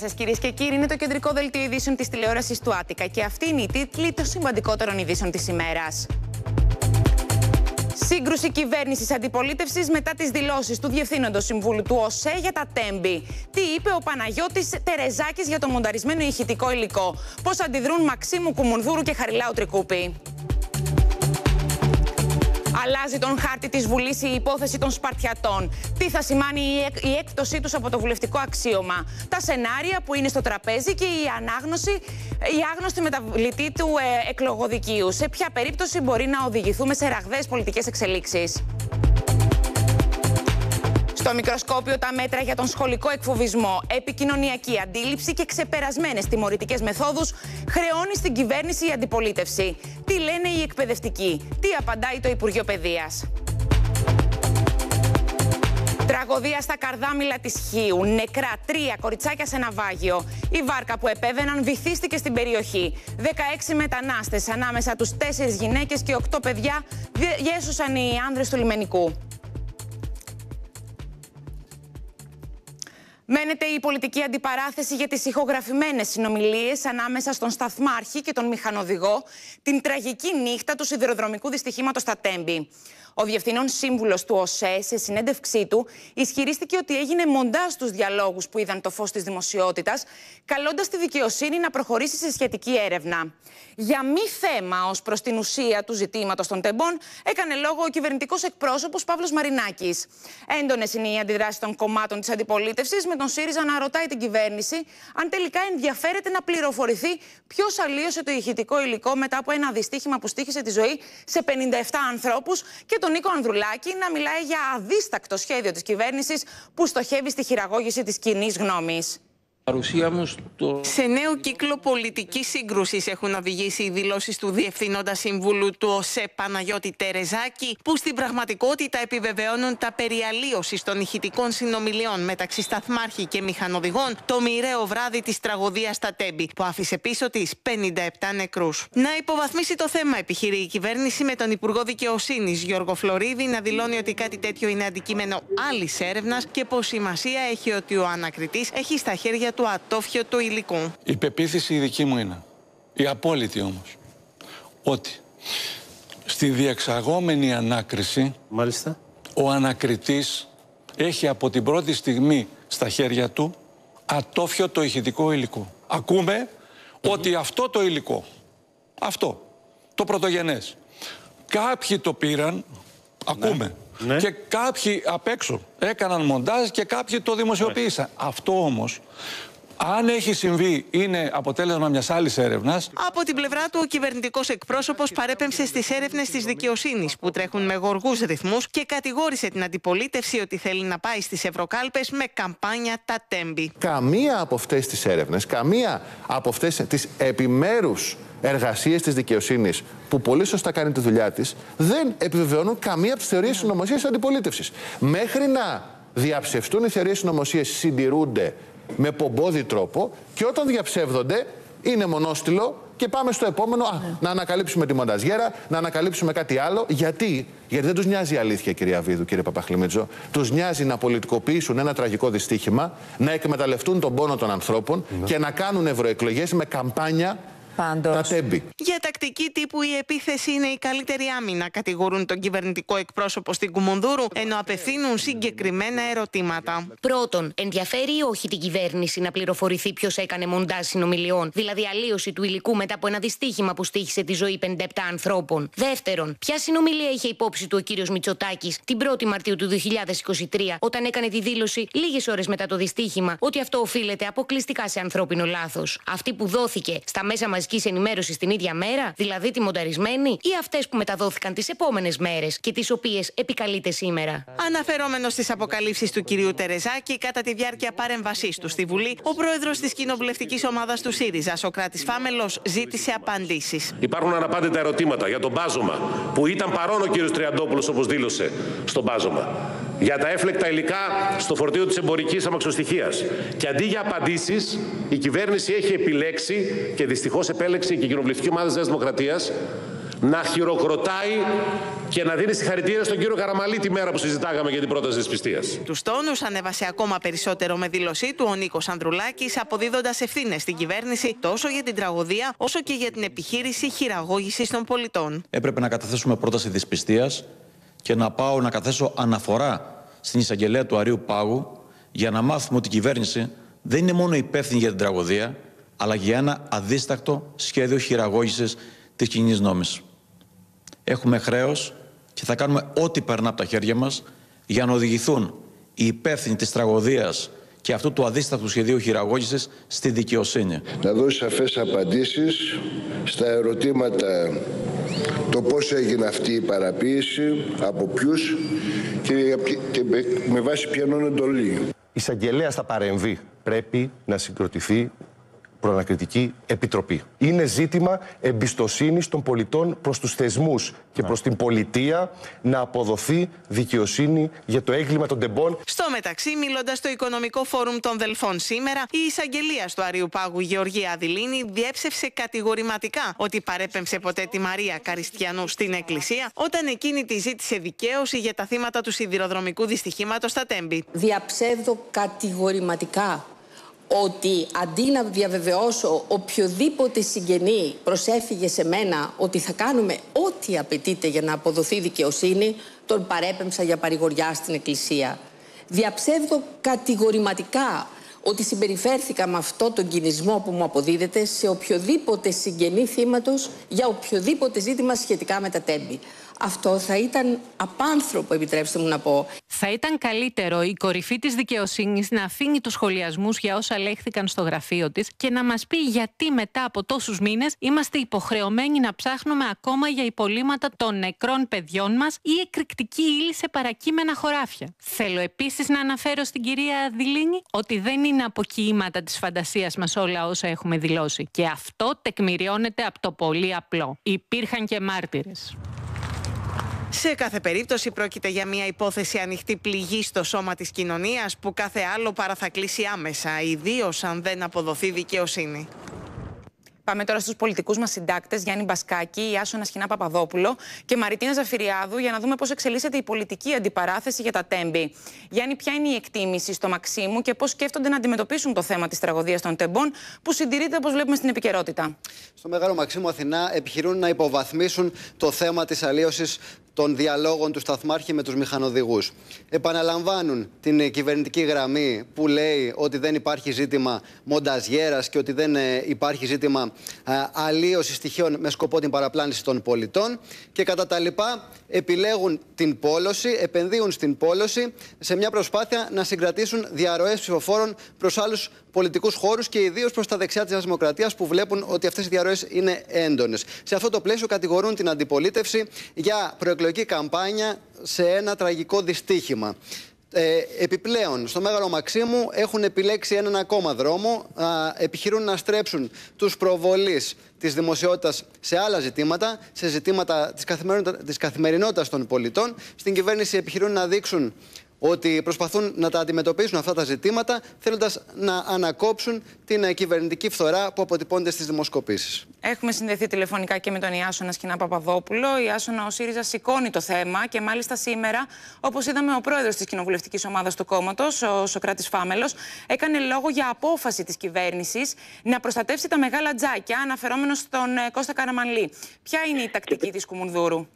Καλησπέρα σας, κυρίες και κύριοι. Είναι το κεντρικό δελτίο ειδήσεων της τηλεόρασης του Άτικα και αυτή είναι η τίτλη των σημαντικότερων ειδήσεων της ημέρας. Σύγκρουση κυβέρνησης αντιπολίτευσης μετά τις δηλώσεις του Διευθύνοντος Συμβούλου του ΟΣΕ για τα τέμπη. Τι είπε ο Παναγιώτης Τερεζάκης για το μονταρισμένο ηχητικό υλικό; Πώς αντιδρούν Μαξίμου Κουμουνδούρου και Χαριλάου Τρικούπη; Αλλάζει τον χάρτη της Βουλής η υπόθεση των Σπαρτιατών. Τι θα σημάνει η έκπτωσή τους από το βουλευτικό αξίωμα; Τα σενάρια που είναι στο τραπέζι και η ανάγνωση, η άγνωστη μεταβλητή του ε, εκλογοδικίου. Σε ποια περίπτωση μπορεί να οδηγηθούμε σε ραγδαίες πολιτικές εξελίξεις; Στο μικροσκόπιο τα μέτρα για τον σχολικό εκφοβισμό, επικοινωνιακή αντίληψη και ξεπερασμένες τιμωρητικές μεθόδους χρεώνει στην κυβέρνηση η αντιπολίτευση. Τι λένε οι εκπαιδευτικοί, τι απαντάει το Υπουργείο Παιδείας; Τραγωδία στα καρδάμιλα της Χίου. Νεκρά τρία κοριτσάκια σε ναυάγιο. Η βάρκα που επέβαιναν βυθίστηκε στην περιοχή. 16 μετανάστες ανάμεσα τους 4 γυναίκες και 8 παιδιά διέσωσαν οι άνδρες του λιμενικού. Μένεται η πολιτική αντιπαράθεση για τις ηχογραφημένες συνομιλίες ανάμεσα στον σταθμάρχη και τον μηχανοδηγό την τραγική νύχτα του σιδηροδρομικού δυστυχήματος στα Τέμπη. Ο διευθυνών σύμβουλος του ΟΣΕ, σε συνέντευξή του, ισχυρίστηκε ότι έγινε μοντά στους διαλόγους που είδαν το φως της δημοσιότητας, καλώντας τη δικαιοσύνη να προχωρήσει σε σχετική έρευνα. Για μη θέμα ως προς την ουσία του ζητήματος των τεμπών, έκανε λόγο ο κυβερνητικός εκπρόσωπος Παύλος Μαρινάκης. Έντονες είναι οι αντιδράσεις των κομμάτων της αντιπολίτευσης, με τον ΣΥΡΙΖΑ να ρωτάει την κυβέρνηση αν τελικά ενδιαφέρεται να πληροφορηθεί ποιος αλλίωσε το ηχητικό υλικό μετά από ένα δυστύχημα που στήχησε τη ζωή σε 57 ανθρώπους και τον Νίκο Ανδρουλάκη να μιλάει για αδίστακτο σχέδιο της κυβέρνησης που στοχεύει στη χειραγώγηση της κοινή γνώμης παρουσία μου στο... Σε νέο κύκλο πολιτικής σύγκρουσης έχουν οδηγήσει οι δηλώσεις του Διευθύνοντα Συμβούλου του ΟΣΕ Παναγιώτη Τερεζάκη, που στην πραγματικότητα επιβεβαιώνουν τα περιαλίωση των ηχητικών συνομιλιών μεταξύ σταθμάρχη και μηχανοδηγών το μοιραίο βράδυ της τραγωδίας στα Τέμπη, που άφησε πίσω τη 57 νεκρούς. Να υποβαθμίσει το θέμα, επιχειρεί η κυβέρνηση με τον Υπουργό Δικαιοσύνης Γιώργο Φλωρίδη να δηλώνει ότι κάτι τέτοιο είναι αντικείμενο άλλης έρευνας και πως σημασία έχει ότι ο ανακριτής έχει στα χέρια του ατόφιο του υλικού. Η πεποίθηση η δική μου είναι, η απόλυτη όμως, ότι στη διεξαγόμενη ανάκριση Μάλιστα. ο ανακριτής έχει από την πρώτη στιγμή στα χέρια του ατόφιο το ηχητικό υλικό. Ακούμε ότι αυτό το υλικό, αυτό, το πρωτογενές, κάποιοι το πήραν, ακούμε, ναι. Και κάποιοι απ' έξω έκαναν μοντάζ και κάποιοι το δημοσιοποίησαν. Αυτό όμως αν έχει συμβεί, είναι αποτέλεσμα μιας άλλης έρευνας. Από την πλευρά του, ο κυβερνητικός εκπρόσωπος παρέπεμψε στις έρευνες της δικαιοσύνης που τρέχουν με γοργούς ρυθμούς και κατηγόρησε την αντιπολίτευση ότι θέλει να πάει στις Ευρωκάλπες με καμπάνια τα τέμπη. Καμία από αυτές τις έρευνες, καμία από αυτές τις επιμέρους εργασίες της δικαιοσύνης, που πολύ σωστά κάνει τη δουλειά της, δεν επιβεβαιώνουν καμία από τις θεωρίες συνωμοσίας της αντιπολίτευσης. Μέχρι να διαψευστούν οι θεωρίες συνωμοσίας, συντηρούνται με πομπόδι τρόπο και όταν διαψεύδονται είναι μονόστιλο και πάμε στο επόμενο. Α, ναι. να ανακαλύψουμε τη μονταζιέρα, να ανακαλύψουμε κάτι άλλο. Γιατί, Γιατί δεν τους νοιάζει η αλήθεια, κυρία Βίδου, κύριε Παπαχλημίτζο. Τους νοιάζει να πολιτικοποιήσουν ένα τραγικό δυστύχημα, να εκμεταλλευτούν τον πόνο των ανθρώπων ναι. και να κάνουν ευρωεκλογές με καμπάνια Πάντως. Για τακτική τύπου η επίθεση είναι η καλύτερη άμυνα, κατηγορούν τον κυβερνητικό εκπρόσωπο στην Κουμουνδούρου, ενώ απευθύνουν συγκεκριμένα ερωτήματα. Πρώτον, ενδιαφέρει ή όχι την κυβέρνηση να πληροφορηθεί ποιος έκανε μοντάζ συνομιλιών, δηλαδή αλλίωση του υλικού μετά από ένα δυστύχημα που στήχησε τη ζωή 57 ανθρώπων. Δεύτερον, ποια συνομιλία είχε υπόψη του ο κύριος Μητσοτάκης την 1η Μαρτίου του 2023, όταν έκανε τη δήλωση λίγες ώρες μετά το δυστύχημα ότι αυτό οφείλεται αποκλειστικά σε ανθρώπινο λάθος. Αυτή που δόθηκε στα μέσα μαζικής μαζική ενημέρωση την ίδια μέρα, δηλαδή τη μονταρισμένη, ή αυτές που μεταδόθηκαν τις επόμενες μέρες και τις οποίες επικαλείται σήμερα. Αναφερόμενος στις αποκαλύψεις του κυρίου Τερεζάκη κατά τη διάρκεια παρέμβασής του στη Βουλή, ο πρόεδρος της κοινοβουλευτικής ομάδας του ΣΥΡΙΖΑ, Σοκράτης Φάμελος, ζήτησε απαντήσεις. Υπάρχουν αναπάντητα ερωτήματα για τον μπάζωμα που ήταν παρόν ο κύριος Τριαντόπουλος, όπως δήλωσε στον μπάζωμα. Για τα έφλεκτα υλικά στο φορτίο της εμπορικής αμαξοστοιχίας. Και αντί για απαντήσεις, η κυβέρνηση έχει επιλέξει και δυστυχώς επέλεξε και η κοινοβουλευτική ομάδα της Νέας Δημοκρατίας να χειροκροτάει και να δίνει συγχαρητήρια στον κύριο Καραμαλή τη μέρα που συζητάγαμε για την πρόταση της πιστεία. Τους τόνους ανέβασε ακόμα περισσότερο με δήλωσή του ο Νίκος Ανδρουλάκης, αποδίδοντας ευθύνες στην κυβέρνηση τόσο για την τραγωδία όσο και για την επιχείρηση χειραγώγησης των πολιτών. Έπρεπε να καταθέσουμε πρόταση δυσπιστία και να πάω να καταθέσω αναφορά στην εισαγγελέα του Αρίου Πάγου για να μάθουμε ότι η κυβέρνηση δεν είναι μόνο υπεύθυνη για την τραγωδία, αλλά για ένα αδίστακτο σχέδιο χειραγώγησης της κοινής νόμης. Έχουμε χρέος και θα κάνουμε ό,τι περνά από τα χέρια μας για να οδηγηθούν οι υπεύθυνοι της τραγωδίας και αυτού του αδίστακτου σχεδίου χειραγώγησης στη δικαιοσύνη. Να δώσει σαφές απαντήσεις στα ερωτήματα το πώς έγινε αυτή η παραποίηση, από ποιους και, και με βάση ποιανόν εντολή. Η εισαγγελέα θα παρεμβεί. Πρέπει να συγκροτηθεί προανακριτική επιτροπή. Είναι ζήτημα εμπιστοσύνης των πολιτών προς τους θεσμούς και προς την πολιτεία να αποδοθεί δικαιοσύνη για το έγκλημα των τεμπών. Στο μεταξύ, μιλώντας στο Οικονομικό Φόρουμ των Δελφών σήμερα, η εισαγγελία του Αρίου Πάγου Γεωργία Αδηλίνη διέψευσε κατηγορηματικά ότι παρέπεμψε ποτέ τη Μαρία Καριστιανού στην Εκκλησία όταν εκείνη τη ζήτησε δικαίωση για τα θύματα του σιδηροδρομικού δυστυχήματος στα Τέμπη. Διαψεύδω κατηγορηματικά ότι αντί να διαβεβαιώσω οποιοδήποτε συγγενή προσέφυγε σε μένα ότι θα κάνουμε ό,τι απαιτείται για να αποδοθεί δικαιοσύνη, τον παρέπεμψα για παρηγοριά στην Εκκλησία. Διαψεύδω κατηγορηματικά ότι συμπεριφέρθηκα με αυτό τον κινησμό που μου αποδίδεται σε οποιοδήποτε συγγενή θύματος για οποιοδήποτε ζήτημα σχετικά με τα τέμπη. Αυτό θα ήταν απάνθρωπο, επιτρέψτε μου να πω. Θα ήταν καλύτερο η κορυφή της δικαιοσύνης να αφήνει τους σχολιασμούς για όσα λέχθηκαν στο γραφείο της και να μας πει γιατί μετά από τόσους μήνες είμαστε υποχρεωμένοι να ψάχνουμε ακόμα για υπολείμματα των νεκρών παιδιών μας ή εκρηκτική ύλη σε παρακείμενα χωράφια. Θέλω επίσης να αναφέρω στην κυρία Δηλίνη ότι δεν είναι αποκοίηματα της φαντασίας μας όλα όσα έχουμε δηλώσει. Και αυτό τεκμηριώνεται από το πολύ απλό. Υπήρχαν και μάρτυρες. Σε κάθε περίπτωση πρόκειται για μια υπόθεση ανοιχτή πληγή στο σώμα της κοινωνίας που κάθε άλλο παρά θα κλείσει άμεσα, ιδίως αν δεν αποδοθεί δικαιοσύνη. Πάμε τώρα στους πολιτικούς μας συντάκτες, Γιάννη Μπασκάκη, Ιάσονα Σχοινά Παπαδόπουλο και Μαριτίνα Ζαφυριάδου, για να δούμε πώς εξελίσσεται η πολιτική αντιπαράθεση για τα τέμπη. Γιάννη, ποια είναι η εκτίμηση στο Μαξίμου και πώς σκέφτονται να αντιμετωπίσουν το θέμα της τραγωδίας των τεμπών, που συντηρείται όπως βλέπουμε στην επικαιρότητα; Στο Μεγάλο Μαξίμου Αθηνά επιχειρούν να υποβαθμίσουν το θέμα της αλλίωσης των διαλόγων του Σταθμάρχη με τους μηχανοδηγούς. Επαναλαμβάνουν την κυβερνητική γραμμή που λέει ότι δεν υπάρχει ζήτημα μονταζιέρας και ότι δεν ε, υπάρχει ζήτημα ε, αλλίωσης στοιχείων με σκοπό την παραπλάνηση των πολιτών και κατά τα λοιπά επιλέγουν την πόλωση, επενδύουν στην πόλωση σε μια προσπάθεια να συγκρατήσουν διαρροές ψηφοφόρων προς άλλους πολιτικούς χώρους και ιδίως προς τα δεξιά της Δημοκρατίας που βλέπουν ότι αυτές οι διαρροές είναι έντονες. Σε αυτό το πλαίσιο κατηγορούν την αντιπολίτευση για προεκλογική καμπάνια σε ένα τραγικό δυστύχημα. Ε, επιπλέον, στο Μέγαρο Μαξίμου έχουν επιλέξει έναν ακόμα δρόμο. Α, επιχειρούν να στρέψουν τους προβολείς της δημοσιότητας σε άλλα ζητήματα, σε ζητήματα της, καθημερινότητα, της καθημερινότητας των πολιτών. Στην κυβέρνηση επιχειρούν να δείξουν ότι προσπαθούν να τα αντιμετωπίσουν αυτά τα ζητήματα, θέλοντας να ανακόψουν την κυβερνητική φθορά που αποτυπώνται στις δημοσκοπήσεις. Έχουμε συνδεθεί τηλεφωνικά και με τον Ιάσονα Σκηνά Παπαδόπουλο. Ιάσονα, ο ΣΥΡΙΖΑ σηκώνει το θέμα και μάλιστα σήμερα, όπως είδαμε, ο πρόεδρος της κοινοβουλευτικής ομάδας του κόμματος, ο Σοκράτης Φάμελος, έκανε λόγο για απόφαση της κυβέρνησης να προστατεύσει τα μεγάλα τζάκια, αναφερόμενος στον ε, Κώστα Καραμανλή. Ποια είναι η τακτική της Κουμουνδούρου;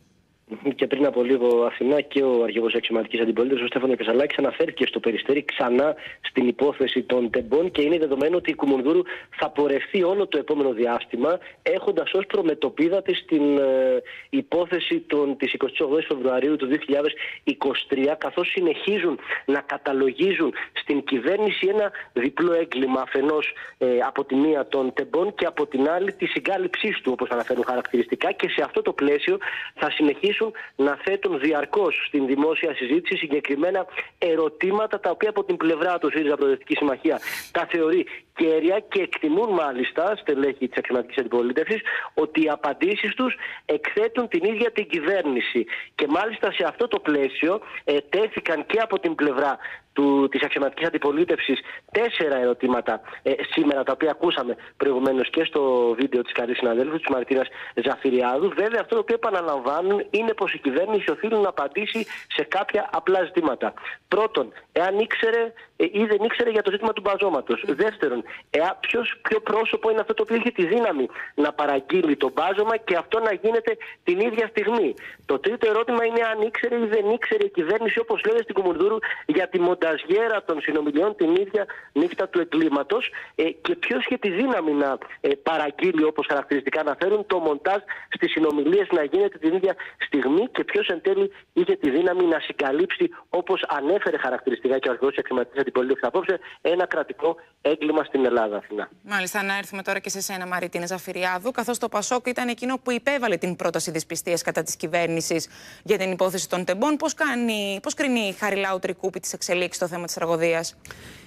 Και πριν από λίγο Αθηνά και ο αρχηγός αξιωματική αντιπολίτευσης, ο Στέφανο Κεσαλάκης, αναφέρθηκε στο περιστέρι ξανά στην υπόθεση των τεμπών και είναι δεδομένο ότι η Κουμουνδούρου θα πορευθεί όλο το επόμενο διάστημα, έχοντας ως προμετωπίδα της την ε, υπόθεση της 28 Φεβρουαρίου του 2023, καθώς συνεχίζουν να καταλογίζουν στην κυβέρνηση ένα διπλό έγκλημα αφενός ε, από τη μία των τεμπών και από την άλλη τη συγκάλυψή του, όπως αναφέρουν χαρακτηριστικά. Και σε αυτό το πλαίσιο θα συνεχίσουν να θέτουν διαρκώς στην δημόσια συζήτηση συγκεκριμένα ερωτήματα τα οποία από την πλευρά του ΣΥΡΙΖΑ Προοδευτικής Συμμαχίας τα θεωρεί κέρια και εκτιμούν μάλιστα στελέχη της αξιωματικής αντιπολίτευσης ότι οι απαντήσεις τους εκθέτουν την ίδια την κυβέρνηση. Και μάλιστα σε αυτό το πλαίσιο ε, τέθηκαν και από την πλευρά του, της αξιωματικής αντιπολίτευσης τέσσερα ερωτήματα ε, σήμερα τα οποία ακούσαμε προηγουμένως και στο βίντεο της καλής συναδέλφου της Μαρτίνας Ζαφυριάδου. Βέβαια αυτό το οποίο επαναλαμβάνουν είναι πως η κυβέρνηση οφείλει να απαντήσει σε κάποια απλά ζητήματα. Πρώτον, εάν ήξερε ε, ή δεν ήξερε για το ζήτημα του μπαζώματος. Δεύτερον, εάν, ποιος, ποιο πρόσωπο είναι αυτό το οποίο είχε τη δύναμη να παραγγείλει το μπάζωμα και αυτό να γίνεται την ίδια στιγμή. Το τρίτο ερώτημα είναι αν ήξερε ή δεν ήξερε η κυβέρνηση όπως λέει στην Κουμουνδούρου για τη μονταζιέρα των συνομιλιών την ίδια νύχτα του εγκλήματος ε, και ποιο είχε τη δύναμη να ε, παραγγείλει όπως χαρακτηριστικά αναφέρουν το μοντάζ στις συνομιλίες να γίνεται την ίδια στιγμή και ποιος εν τέλει είχε τη δύναμη να συγκαλύψει όπως ανέφερε χαρακτηριστικά και ο αρχηγός της αξιωματικής αντιπολίτευσης απόψε ένα κρατικό έγκλημα στην Ελλάδα Αθηνά. Μάλιστα, να έρθουμε τώρα και σε σένα Μαριτίνε Ζαφυριάδου, καθώς το Πασόκ ήταν εκείνο που υπέβαλε την πρόταση δυσπιστίας κατά της κυβέρνησης για την υπόθεση των τεμπών. Πώς, κάνει, πώς κρίνει η Χαριλάου Τρικούπη τις εξελίξεις στο θέμα της τραγωδίας.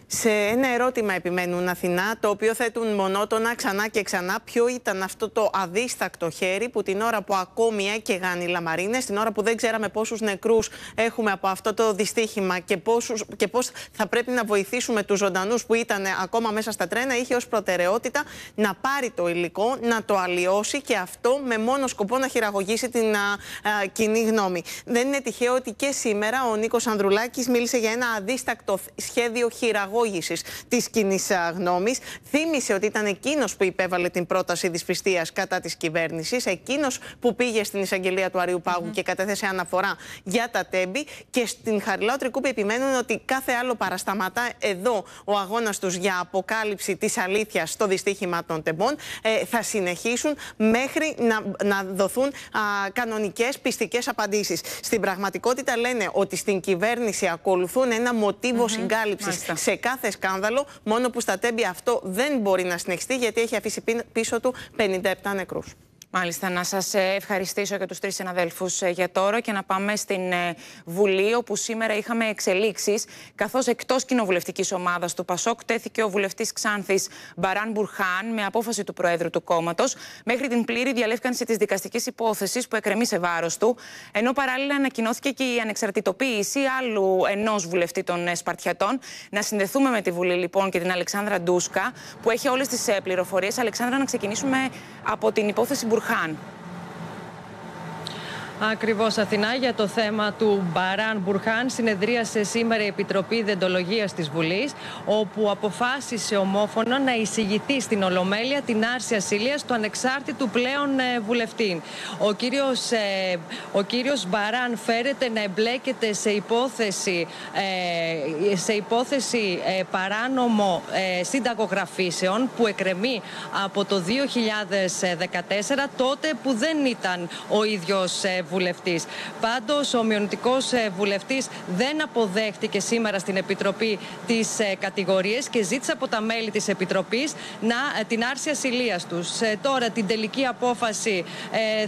Σε ένα ερώτημα επιμένουν Αθηνά, το οποίο θέτουν μονότονα ξανά και ξανά. Ποιο ήταν αυτό το αδίστακτο χέρι που την ώρα που ακόμη έκαιγαν οι λαμαρίνες, την ώρα που δεν ξέραμε πόσους νεκρούς έχουμε από αυτό το δυστύχημα και, πόσους, και πώς θα πρέπει να βοηθήσουμε τους ζωντανούς που ήταν ακόμα μέσα στα τρένα, είχε ως προτεραιότητα να πάρει το υλικό, να το αλλοιώσει και αυτό με μόνο σκοπό να χειραγωγήσει την α, κοινή γνώμη. Δεν είναι τυχαίο ότι και σήμερα ο Νίκος Ανδρουλάκης μίλησε για ένα αδίστακτο σχέδιο χειραγώγησης χειραγώγηση της κοινή γνώμης. Θύμισε ότι ήταν εκείνος που υπέβαλε την πρόταση δυσπιστίας κατά της κυβέρνησης, εκείνος που πήγε στην εισαγγελία του Αριού Πάγου και κατέθεσε αναφορά για τα τέμπη. Και στην Χαριλάου Τρικούπη επιμένουν ότι κάθε άλλο παρασταματά εδώ ο αγώνας τους για αποκάλυψη της αλήθειας στο δυστύχημα των τεμπών. Ε, θα συνεχίσουν μέχρι να, να δοθούν κανονικές πιστικές απαντήσεις. Στην πραγματικότητα λένε ότι στην κυβέρνηση ακολουθούν ένα μοτίβο mm συγκάλυψης σε κάθε σκάνδαλο, μόνο που στα τέμπη αυτό δεν μπορεί να συνεχιστεί γιατί έχει αφήσει πίσω του 57 νεκρούς. Μάλιστα, να σας ε, ευχαριστήσω και τους τρεις συναδέλφους ε, για τώρα και να πάμε στην ε, Βουλή, όπου σήμερα είχαμε εξελίξεις. Καθώς εκτός κοινοβουλευτικής ομάδας του Πασόκ τέθηκε ο βουλευτής Ξάνθης Μπαράν Μπουρχάν με απόφαση του Προέδρου του κόμματος μέχρι την πλήρη διαλεύκανση της δικαστικής υπόθεσης που εκκρεμεί σε βάρος του. Ενώ παράλληλα ανακοινώθηκε και η ανεξαρτητοποίηση άλλου ενός βουλευτή των Σπαρτιατών. Να συνδεθούμε με τη Βουλή λοιπόν και την Αλεξάνδρα Ντούσκα, που έχει όλες τις πληροφορίες. Αλεξάνδρα, να ξεκινήσουμε από την υπόθεση Μπουρχάν. gaan. Ακριβώς Αθηνά για το θέμα του Μπαράν Μπουρχάν συνεδρίασε σήμερα η Επιτροπή Δεντολογία της Βουλής, όπου αποφάσισε ομόφωνα να εισηγηθεί στην Ολομέλεια την άρση ασυλίας του ανεξάρτητου πλέον ε, βουλευτή. Ο κύριος ε, ο κύριος Μπαράν φέρεται να εμπλέκεται σε υπόθεση, ε, σε υπόθεση παράνομο συνταγογραφήσεων που εκρεμεί από το 2014, τότε που δεν ήταν ο ίδιος βουλευτής. Πάντως, ο μειονητικό ε, βουλευτής δεν αποδέχτηκε σήμερα στην Επιτροπή τις ε, κατηγορίες και ζήτησε από τα μέλη της Επιτροπής να ε, την άρση ασυλίας τους. Τώρα την τελική απόφαση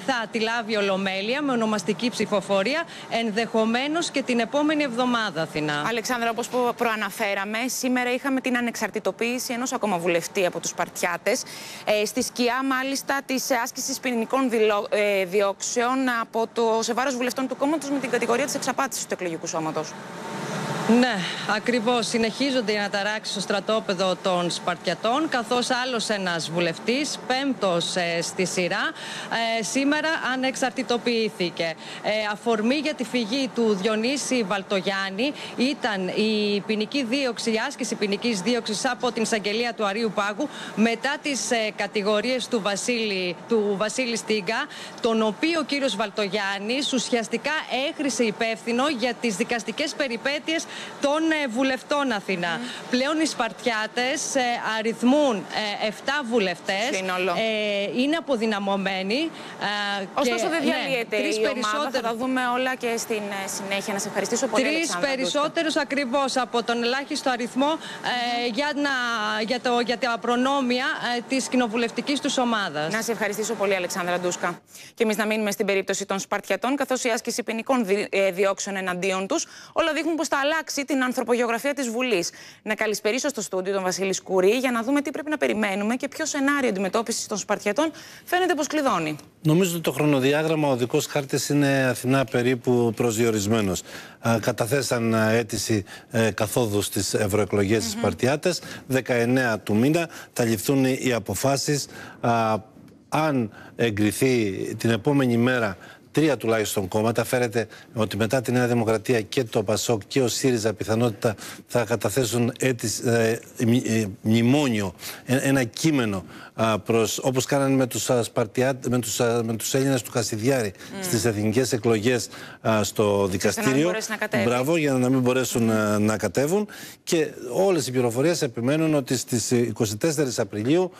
θα τη λάβει Ολομέλεια με ονομαστική ψηφοφορία, ενδεχομένως και την επόμενη εβδομάδα, Αθηνά. Αλεξάνδρα, όπως προαναφέραμε, σήμερα είχαμε την ανεξαρτητοποίηση ενός ακόμα βουλευτή από τους Παρτιάτες. στη σκιά, μάλιστα, της άσκησης ποινικών διώξεων από το σε βάρος βουλευτών του κόμματος με την κατηγορία της εξαπάτησης του εκλογικού σώματος. Ναι, ακριβώς. Συνεχίζονται οι αναταράξεις στο στρατόπεδο των Σπαρτιατών, καθώς άλλος ένας βουλευτής, πέμπτος ε, στη σειρά, ε, σήμερα ανεξαρτητοποιήθηκε. Ε, αφορμή για τη φυγή του Διονύση Βαλτογιάννη ήταν η ποινική δίωξη, η άσκηση ποινικής δίωξης από την εισαγγελία του Αρίου Πάγου μετά τις ε, κατηγορίες του Βασίλη, του Βασίλη Στίγκα, τον οποίο ο κύριος Βαλτογιάννης ουσιαστικά έχρισε υπεύθυνο για τις δικαστικές περιπέτειες των ε, βουλευτών Αθηνά. Πλέον οι Σπαρτιάτες ε, αριθμούν 7 ε, βουλευτές. είναι αποδυναμωμένοι. Ωστόσο δεν ναι, διαλύεται ναι, η ομάδα. Θα τα δούμε όλα και στην συνέχεια. Να σε ευχαριστήσω πολύ. Τρεις περισσότερους ακριβώς από τον ελάχιστο αριθμό για, να, για, το, για τα προνόμια της κοινοβουλευτικής τους ομάδας. Να σε ευχαριστήσω πολύ, Αλεξάνδρα Ντούσκα. Και εμείς να μείνουμε στην περίπτωση των Σπαρτιατών, καθώς η άσκηση ποινικών διώξεων εναντίον τους όλα δείχνουν πως θα αλλάξει αλλάξει την ανθρωπογεωγραφία της Βουλής. Να καλησπερίσω στο στούντιο τον Βασίλη Σκουρή για να δούμε τι πρέπει να περιμένουμε και ποιο σενάριο αντιμετώπισης των Σπαρτιατών φαίνεται πως κλειδώνει. Νομίζω ότι το χρονοδιάγραμμα, ο δικός χάρτης είναι Αθηνά περίπου προσδιορισμένος. Καταθέσαν αίτηση ε, καθόδου στις ευρωεκλογές mm -hmm. Σπαρτιάτες. 19 του μήνα θα ληφθούν οι αποφάσεις. Αν εγκριθεί την επόμενη μέρα τρία τουλάχιστον κόμματα. Φέρεται ότι μετά τη Νέα Δημοκρατία και το ΠΑΣΟΚ και ο ΣΥΡΙΖΑ πιθανότητα θα καταθέσουν αίτηση, ε, ε, μνημόνιο, ένα κείμενο προς, όπως κάνανε με τους, Σπαρτιά, με τους, με τους Έλληνες του Κασιδιάρη mm. στις εθνικές εκλογές στο δικαστήριο. Να Μπράβο, για να μην μπορέσουν να, να κατέβουν. Και όλες οι πληροφορίες επιμένουν ότι στις 24 Απριλίου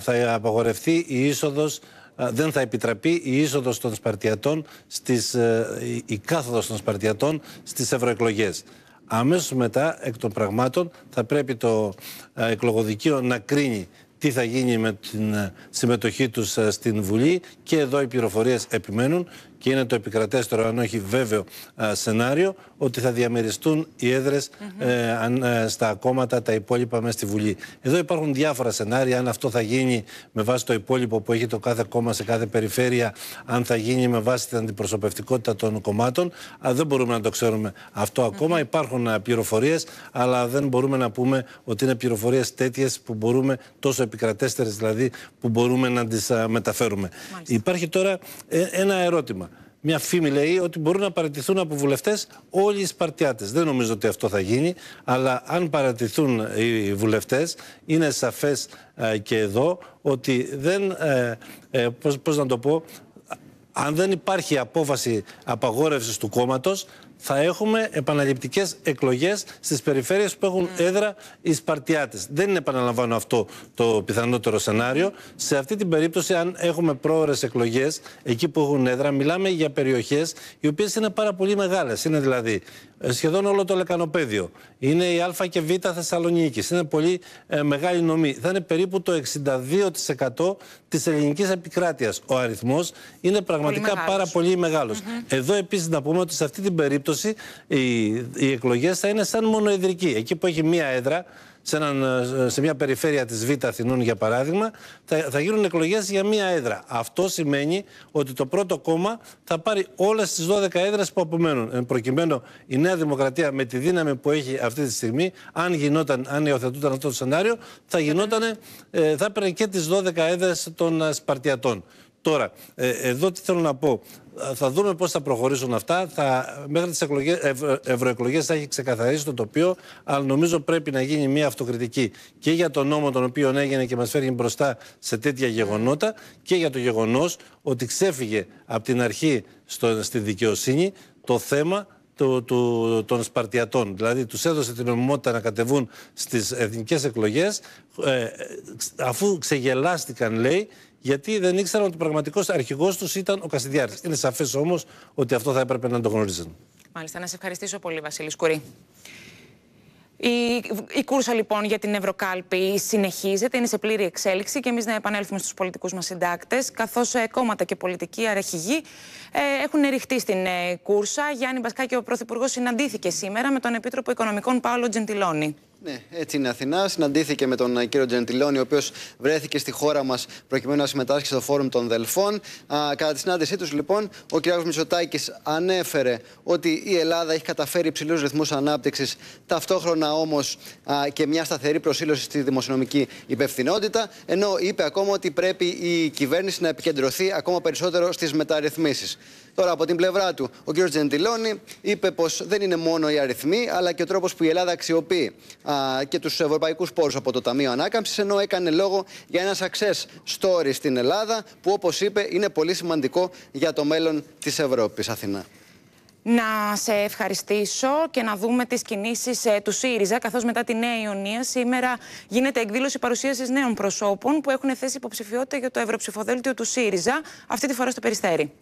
θα απαγορευτεί η είσοδος δεν θα επιτραπεί η είσοδος των Σπαρτιατών, στις, ε, η κάθοδος των Σπαρτιατών στις ευρωεκλογές. Αμέσως μετά, εκ των πραγμάτων, θα πρέπει το εκλογοδικείο να κρίνει τι θα γίνει με την ε, συμμετοχή τους ε, στην Βουλή και εδώ οι πληροφορίες επιμένουν και είναι το επικρατέστερο, αν όχι βέβαιο σενάριο, ότι θα διαμεριστούν οι έδρες ε, στα κόμματα τα υπόλοιπα μέσα στη Βουλή. Εδώ υπάρχουν διάφορα σενάρια, αν αυτό θα γίνει με βάση το υπόλοιπο που έχει το κάθε κόμμα σε κάθε περιφέρεια, αν θα γίνει με βάση την αντιπροσωπευτικότητα των κομμάτων. Α, δεν μπορούμε να το ξέρουμε αυτό ακόμα. Υπάρχουν πληροφορίες, αλλά δεν μπορούμε να πούμε ότι είναι πληροφορίες τέτοιες που μπορούμε, τόσο επικρατέστερες δηλαδή, που μπορούμε να τις μεταφέρουμε. Υπάρχει τώρα ε, ένα ερώτημα. Μια φήμη λέει ότι μπορούν να παραιτηθούν από βουλευτές όλοι οι Σπαρτιάτες. Δεν νομίζω ότι αυτό θα γίνει, αλλά αν παρατηθούν οι βουλευτές, είναι σαφές ε, και εδώ ότι δεν. Ε, ε, πώς, να το πω, αν δεν υπάρχει απόφαση απαγόρευσης του κόμματος, θα έχουμε επαναληπτικές εκλογές στις περιφέρειες που έχουν έδρα οι Σπαρτιάτες. Δεν είναι, επαναλαμβάνω, αυτό το πιθανότερο σενάριο. Σε αυτή την περίπτωση, αν έχουμε πρόορε εκλογές εκεί που έχουν έδρα, μιλάμε για περιοχές οι οποίες είναι πάρα πολύ μεγάλες. Είναι δηλαδή ε, σχεδόν όλο το λεκανοπέδιο. Είναι η Α και Β Θεσσαλονίκης. Είναι πολύ ε, μεγάλη νομή. Θα είναι περίπου το 62% της ελληνικής επικράτειας. Ο αριθμός είναι πραγματικά πάρα πολύ μεγάλος. Εδώ επίσης να πούμε ότι σε αυτή την περίπτωση οι, οι εκλογές θα είναι σαν μονοεδρική. Εκεί που έχει μία έδρα, σε, έναν, σε μια περιφέρεια της Β' Αθηνών για παράδειγμα, θα, θα γίνουν εκλογές για μία έδρα. Αυτό σημαίνει ότι το πρώτο κόμμα θα πάρει όλες τις 12 έδρες που απομένουν. Εν προκειμένου η Νέα Δημοκρατία με τη δύναμη που έχει αυτή τη στιγμή, αν, γινόταν, αν υιοθετούταν αυτό το σενάριο, θα, γινόταν, ε, θα έπαιρνε και τις 12 έδρες των ε, Σπαρτιατών. Τώρα, ε, εδώ τι θέλω να πω. Θα δούμε πώς θα προχωρήσουν αυτά. Θα, μέχρι τις εκλογές, ευρωεκλογές θα έχει ξεκαθαρίσει το τοπίο, αλλά νομίζω πρέπει να γίνει μια αυτοκριτική και για τον νόμο τον οποίο έγινε και μας φέρνει μπροστά σε τέτοια γεγονότα και για το γεγονός ότι ξέφυγε από την αρχή στο, στη δικαιοσύνη το θέμα του, του, των Σπαρτιατών. Δηλαδή τους έδωσε την νομιμότητα να κατεβούν στις εθνικές εκλογές ε, αφού ξεγελάστηκαν λέει γιατί δεν ήξεραν ότι ο πραγματικός αρχηγός τους ήταν ο Κασιδιάρης. Είναι σαφές όμως ότι αυτό θα έπρεπε να το γνωρίζουν. Μάλιστα, να σε ευχαριστήσω πολύ, Βασίλη Σκουρή. Η, η κούρσα λοιπόν για την Ευρωκάλπη συνεχίζεται, είναι σε πλήρη εξέλιξη και εμείς να επανέλθουμε στους πολιτικούς μας συντάκτες, καθώς ε, κόμματα και πολιτικοί αρχηγοί ε, έχουν ρηχτεί στην ε, κούρσα. Γιάννη Μπασκάκη, ο Πρωθυπουργός, συναντήθηκε σήμερα με τον Επίτροπο Οικονομικών Πάολο Τζεντιλόνι. Ναι, έτσι είναι Αθηνά. Συναντήθηκε με τον κύριο Τζεντιλόνι, ο οποίος βρέθηκε στη χώρα μας προκειμένου να συμμετάσχει στο Φόρουμ των Δελφών. Α, κατά τη συνάντησή τους, λοιπόν, ο κ. Μητσοτάκης ανέφερε ότι η Ελλάδα έχει καταφέρει υψηλούς ρυθμούς ανάπτυξης, ταυτόχρονα όμως και μια σταθερή προσήλωση στη δημοσιονομική υπευθυνότητα. Ενώ είπε ακόμα ότι πρέπει η κυβέρνηση να επικεντρωθεί ακόμα περισσότερο στις μεταρρυθμίσεις. Τώρα, από την πλευρά του, ο κ. Τζεντιλόνι είπε πως δεν είναι μόνο οι αριθμοί, αλλά και ο τρόπος που η Ελλάδα αξιοποιεί α, και τους ευρωπαϊκούς πόρους από το Ταμείο Ανάκαμψης, ενώ έκανε λόγο για ένα success story στην Ελλάδα, που όπως είπε είναι πολύ σημαντικό για το μέλλον της Ευρώπης. Αθηνά. Να σε ευχαριστήσω και να δούμε τις κινήσεις ε, του ΣΥΡΙΖΑ, καθώς μετά τη Νέα Ιωνία σήμερα γίνεται εκδήλωση παρουσίασης νέων προσώπων που έχουν θέσει υποψηφιότητα για το ευρωψηφοδέλτιο του ΣΥΡΙΖΑ, αυτή τη φορά στο Περιστέρι.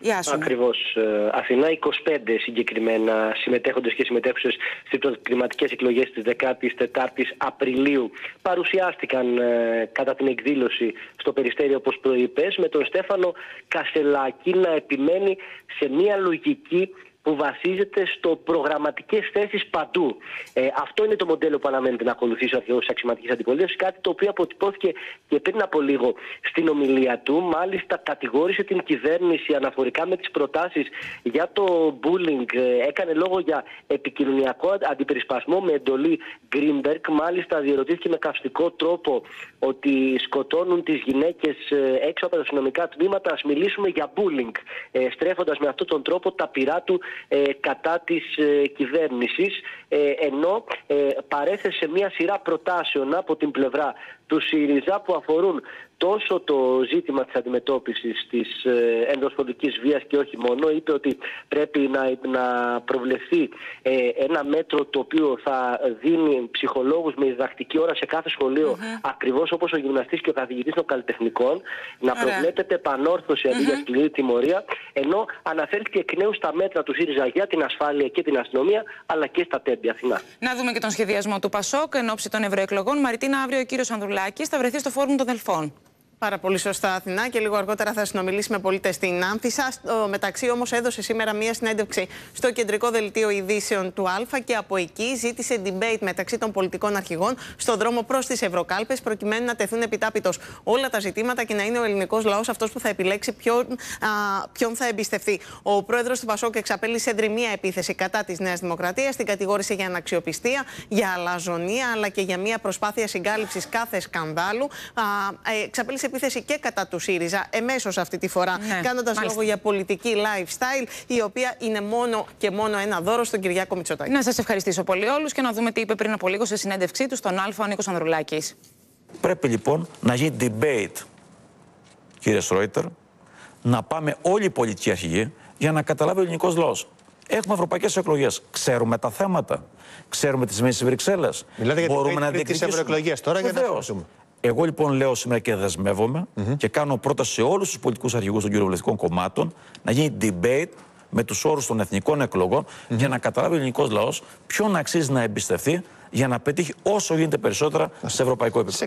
Γεια σου. Ακριβώς. Ε, Αθηνά, 25 συγκεκριμένα συμμετέχοντες και συμμετέχουσες στις κλιματικέ εκλογές της 14η Απριλίου παρουσιάστηκαν ε, κατά την εκδήλωση στο Περιστέρι, όπως προείπες, με τον Στέφανο Κασελάκη να επιμένει σε μια λογική που βασίζεται στο προγραμματικές θέσεις παντού. Ε, αυτό είναι το μοντέλο που αναμένεται να ακολουθήσει ο αρχηγό της αξιωματικής αντιπολίτευσης, κάτι το οποίο αποτυπώθηκε και πριν από λίγο στην ομιλία του. Μάλιστα, κατηγόρησε την κυβέρνηση αναφορικά με τις προτάσεις για το bullying. Ε, έκανε λόγο για επικοινωνιακό αντιπερισπασμό με εντολή Greenberg. Μάλιστα, διερωτήθηκε με καυστικό τρόπο ότι σκοτώνουν τις γυναίκες ε, έξω από τα αστυνομικά τμήματα. Α μιλήσουμε για bullying. Ε, Στρέφοντας με αυτόν τον τρόπο τα πειρά του ε, κατά της ε, κυβέρνησης ε, ενώ ε, παρέθεσε μια σειρά προτάσεων από την πλευρά τους ΣΥΡΙΖΑ που αφορούν τόσο το ζήτημα της αντιμετώπισης της ε, ενδοσπονδικής βίας και όχι μόνο. Είπε ότι πρέπει να, να προβλεφθεί ε, ένα μέτρο το οποίο θα δίνει ψυχολόγους με διδακτική ώρα σε κάθε σχολείο mm-hmm. ακριβώς όπως ο γυμναστής και ο καθηγητής των καλλιτεχνικών να προβλέπεται επανόρθωση αντί για σκληρή τιμωρία ενώ αναφέρθηκε εκ νέου στα μέτρα του ΣΥΡΙΖΑ για την ασφάλεια και την αστυνομία αλλά και στα τέμπη Αθηνά. Να δούμε και τον σχεδιασμό του Πασόκ εν ώψη των ευρωεκλογών. Μαριτίνα, αύριο ο κύριος Ανδρουλάκη θα βρεθεί στο φόρουμ των Δελφών. Πάρα πολύ σωστά, Αθηνά, και λίγο αργότερα θα συνομιλήσει με πολίτες στην Άμφισα. Στο μεταξύ, όμως, έδωσε σήμερα μία συνέντευξη στο κεντρικό δελτίο ειδήσεων του Α και από εκεί ζήτησε debate μεταξύ των πολιτικών αρχηγών στον δρόμο προς τις Ευρωκάλπες, προκειμένου να τεθούν επιτάπητος όλα τα ζητήματα και να είναι ο ελληνικός λαός αυτός που θα επιλέξει ποιον, α, ποιον θα εμπιστευτεί. Ο πρόεδρος του Πασόκ εξαπέλυσε δρυμία επίθεση κατά της Νέας Δημοκρατίας, την κατηγόρησε για αναξιοπιστία, για αλαζονία, αλλά και για μία προσπάθεια συγκάλυψης κάθε σκανδάλου. Α, εξαπέλυσε επίθεση και κατά του ΣΥΡΙΖΑ εμέσως αυτή τη φορά, ναι, κάνοντας λόγο για πολιτική lifestyle, η οποία είναι μόνο και μόνο ένα δώρο στον Κυριάκο Μητσοτάκη. Να σας ευχαριστήσω πολύ όλους και να δούμε τι είπε πριν από λίγο σε συνέντευξή του στον Α ο Νίκος Ανδρουλάκης. Πρέπει λοιπόν να γίνει debate, κύριε Σρόιτερ, να πάμε όλοι οι πολιτικοί αρχηγοί για να καταλάβει ο ελληνικός λαός. Έχουμε ευρωπαϊκές εκλογές. Ξέρουμε τα θέματα. Ξέρουμε τις σημαίνει στις Βρυξέλλες. Μιλάτε για να διεκδικήσουμε. εκλογέ τώρα για να εγώ λοιπόν λέω σήμερα και δεσμεύομαι και κάνω πρόταση σε όλους τους πολιτικούς αρχηγούς των κυριοβουλευτικών κομμάτων να γίνει debate με τους όρους των εθνικών εκλογών για να καταλάβει ο ελληνικός λαός ποιον αξίζει να εμπιστευτεί για να πετύχει όσο γίνεται περισσότερα σε ευρωπαϊκό επίπεδο.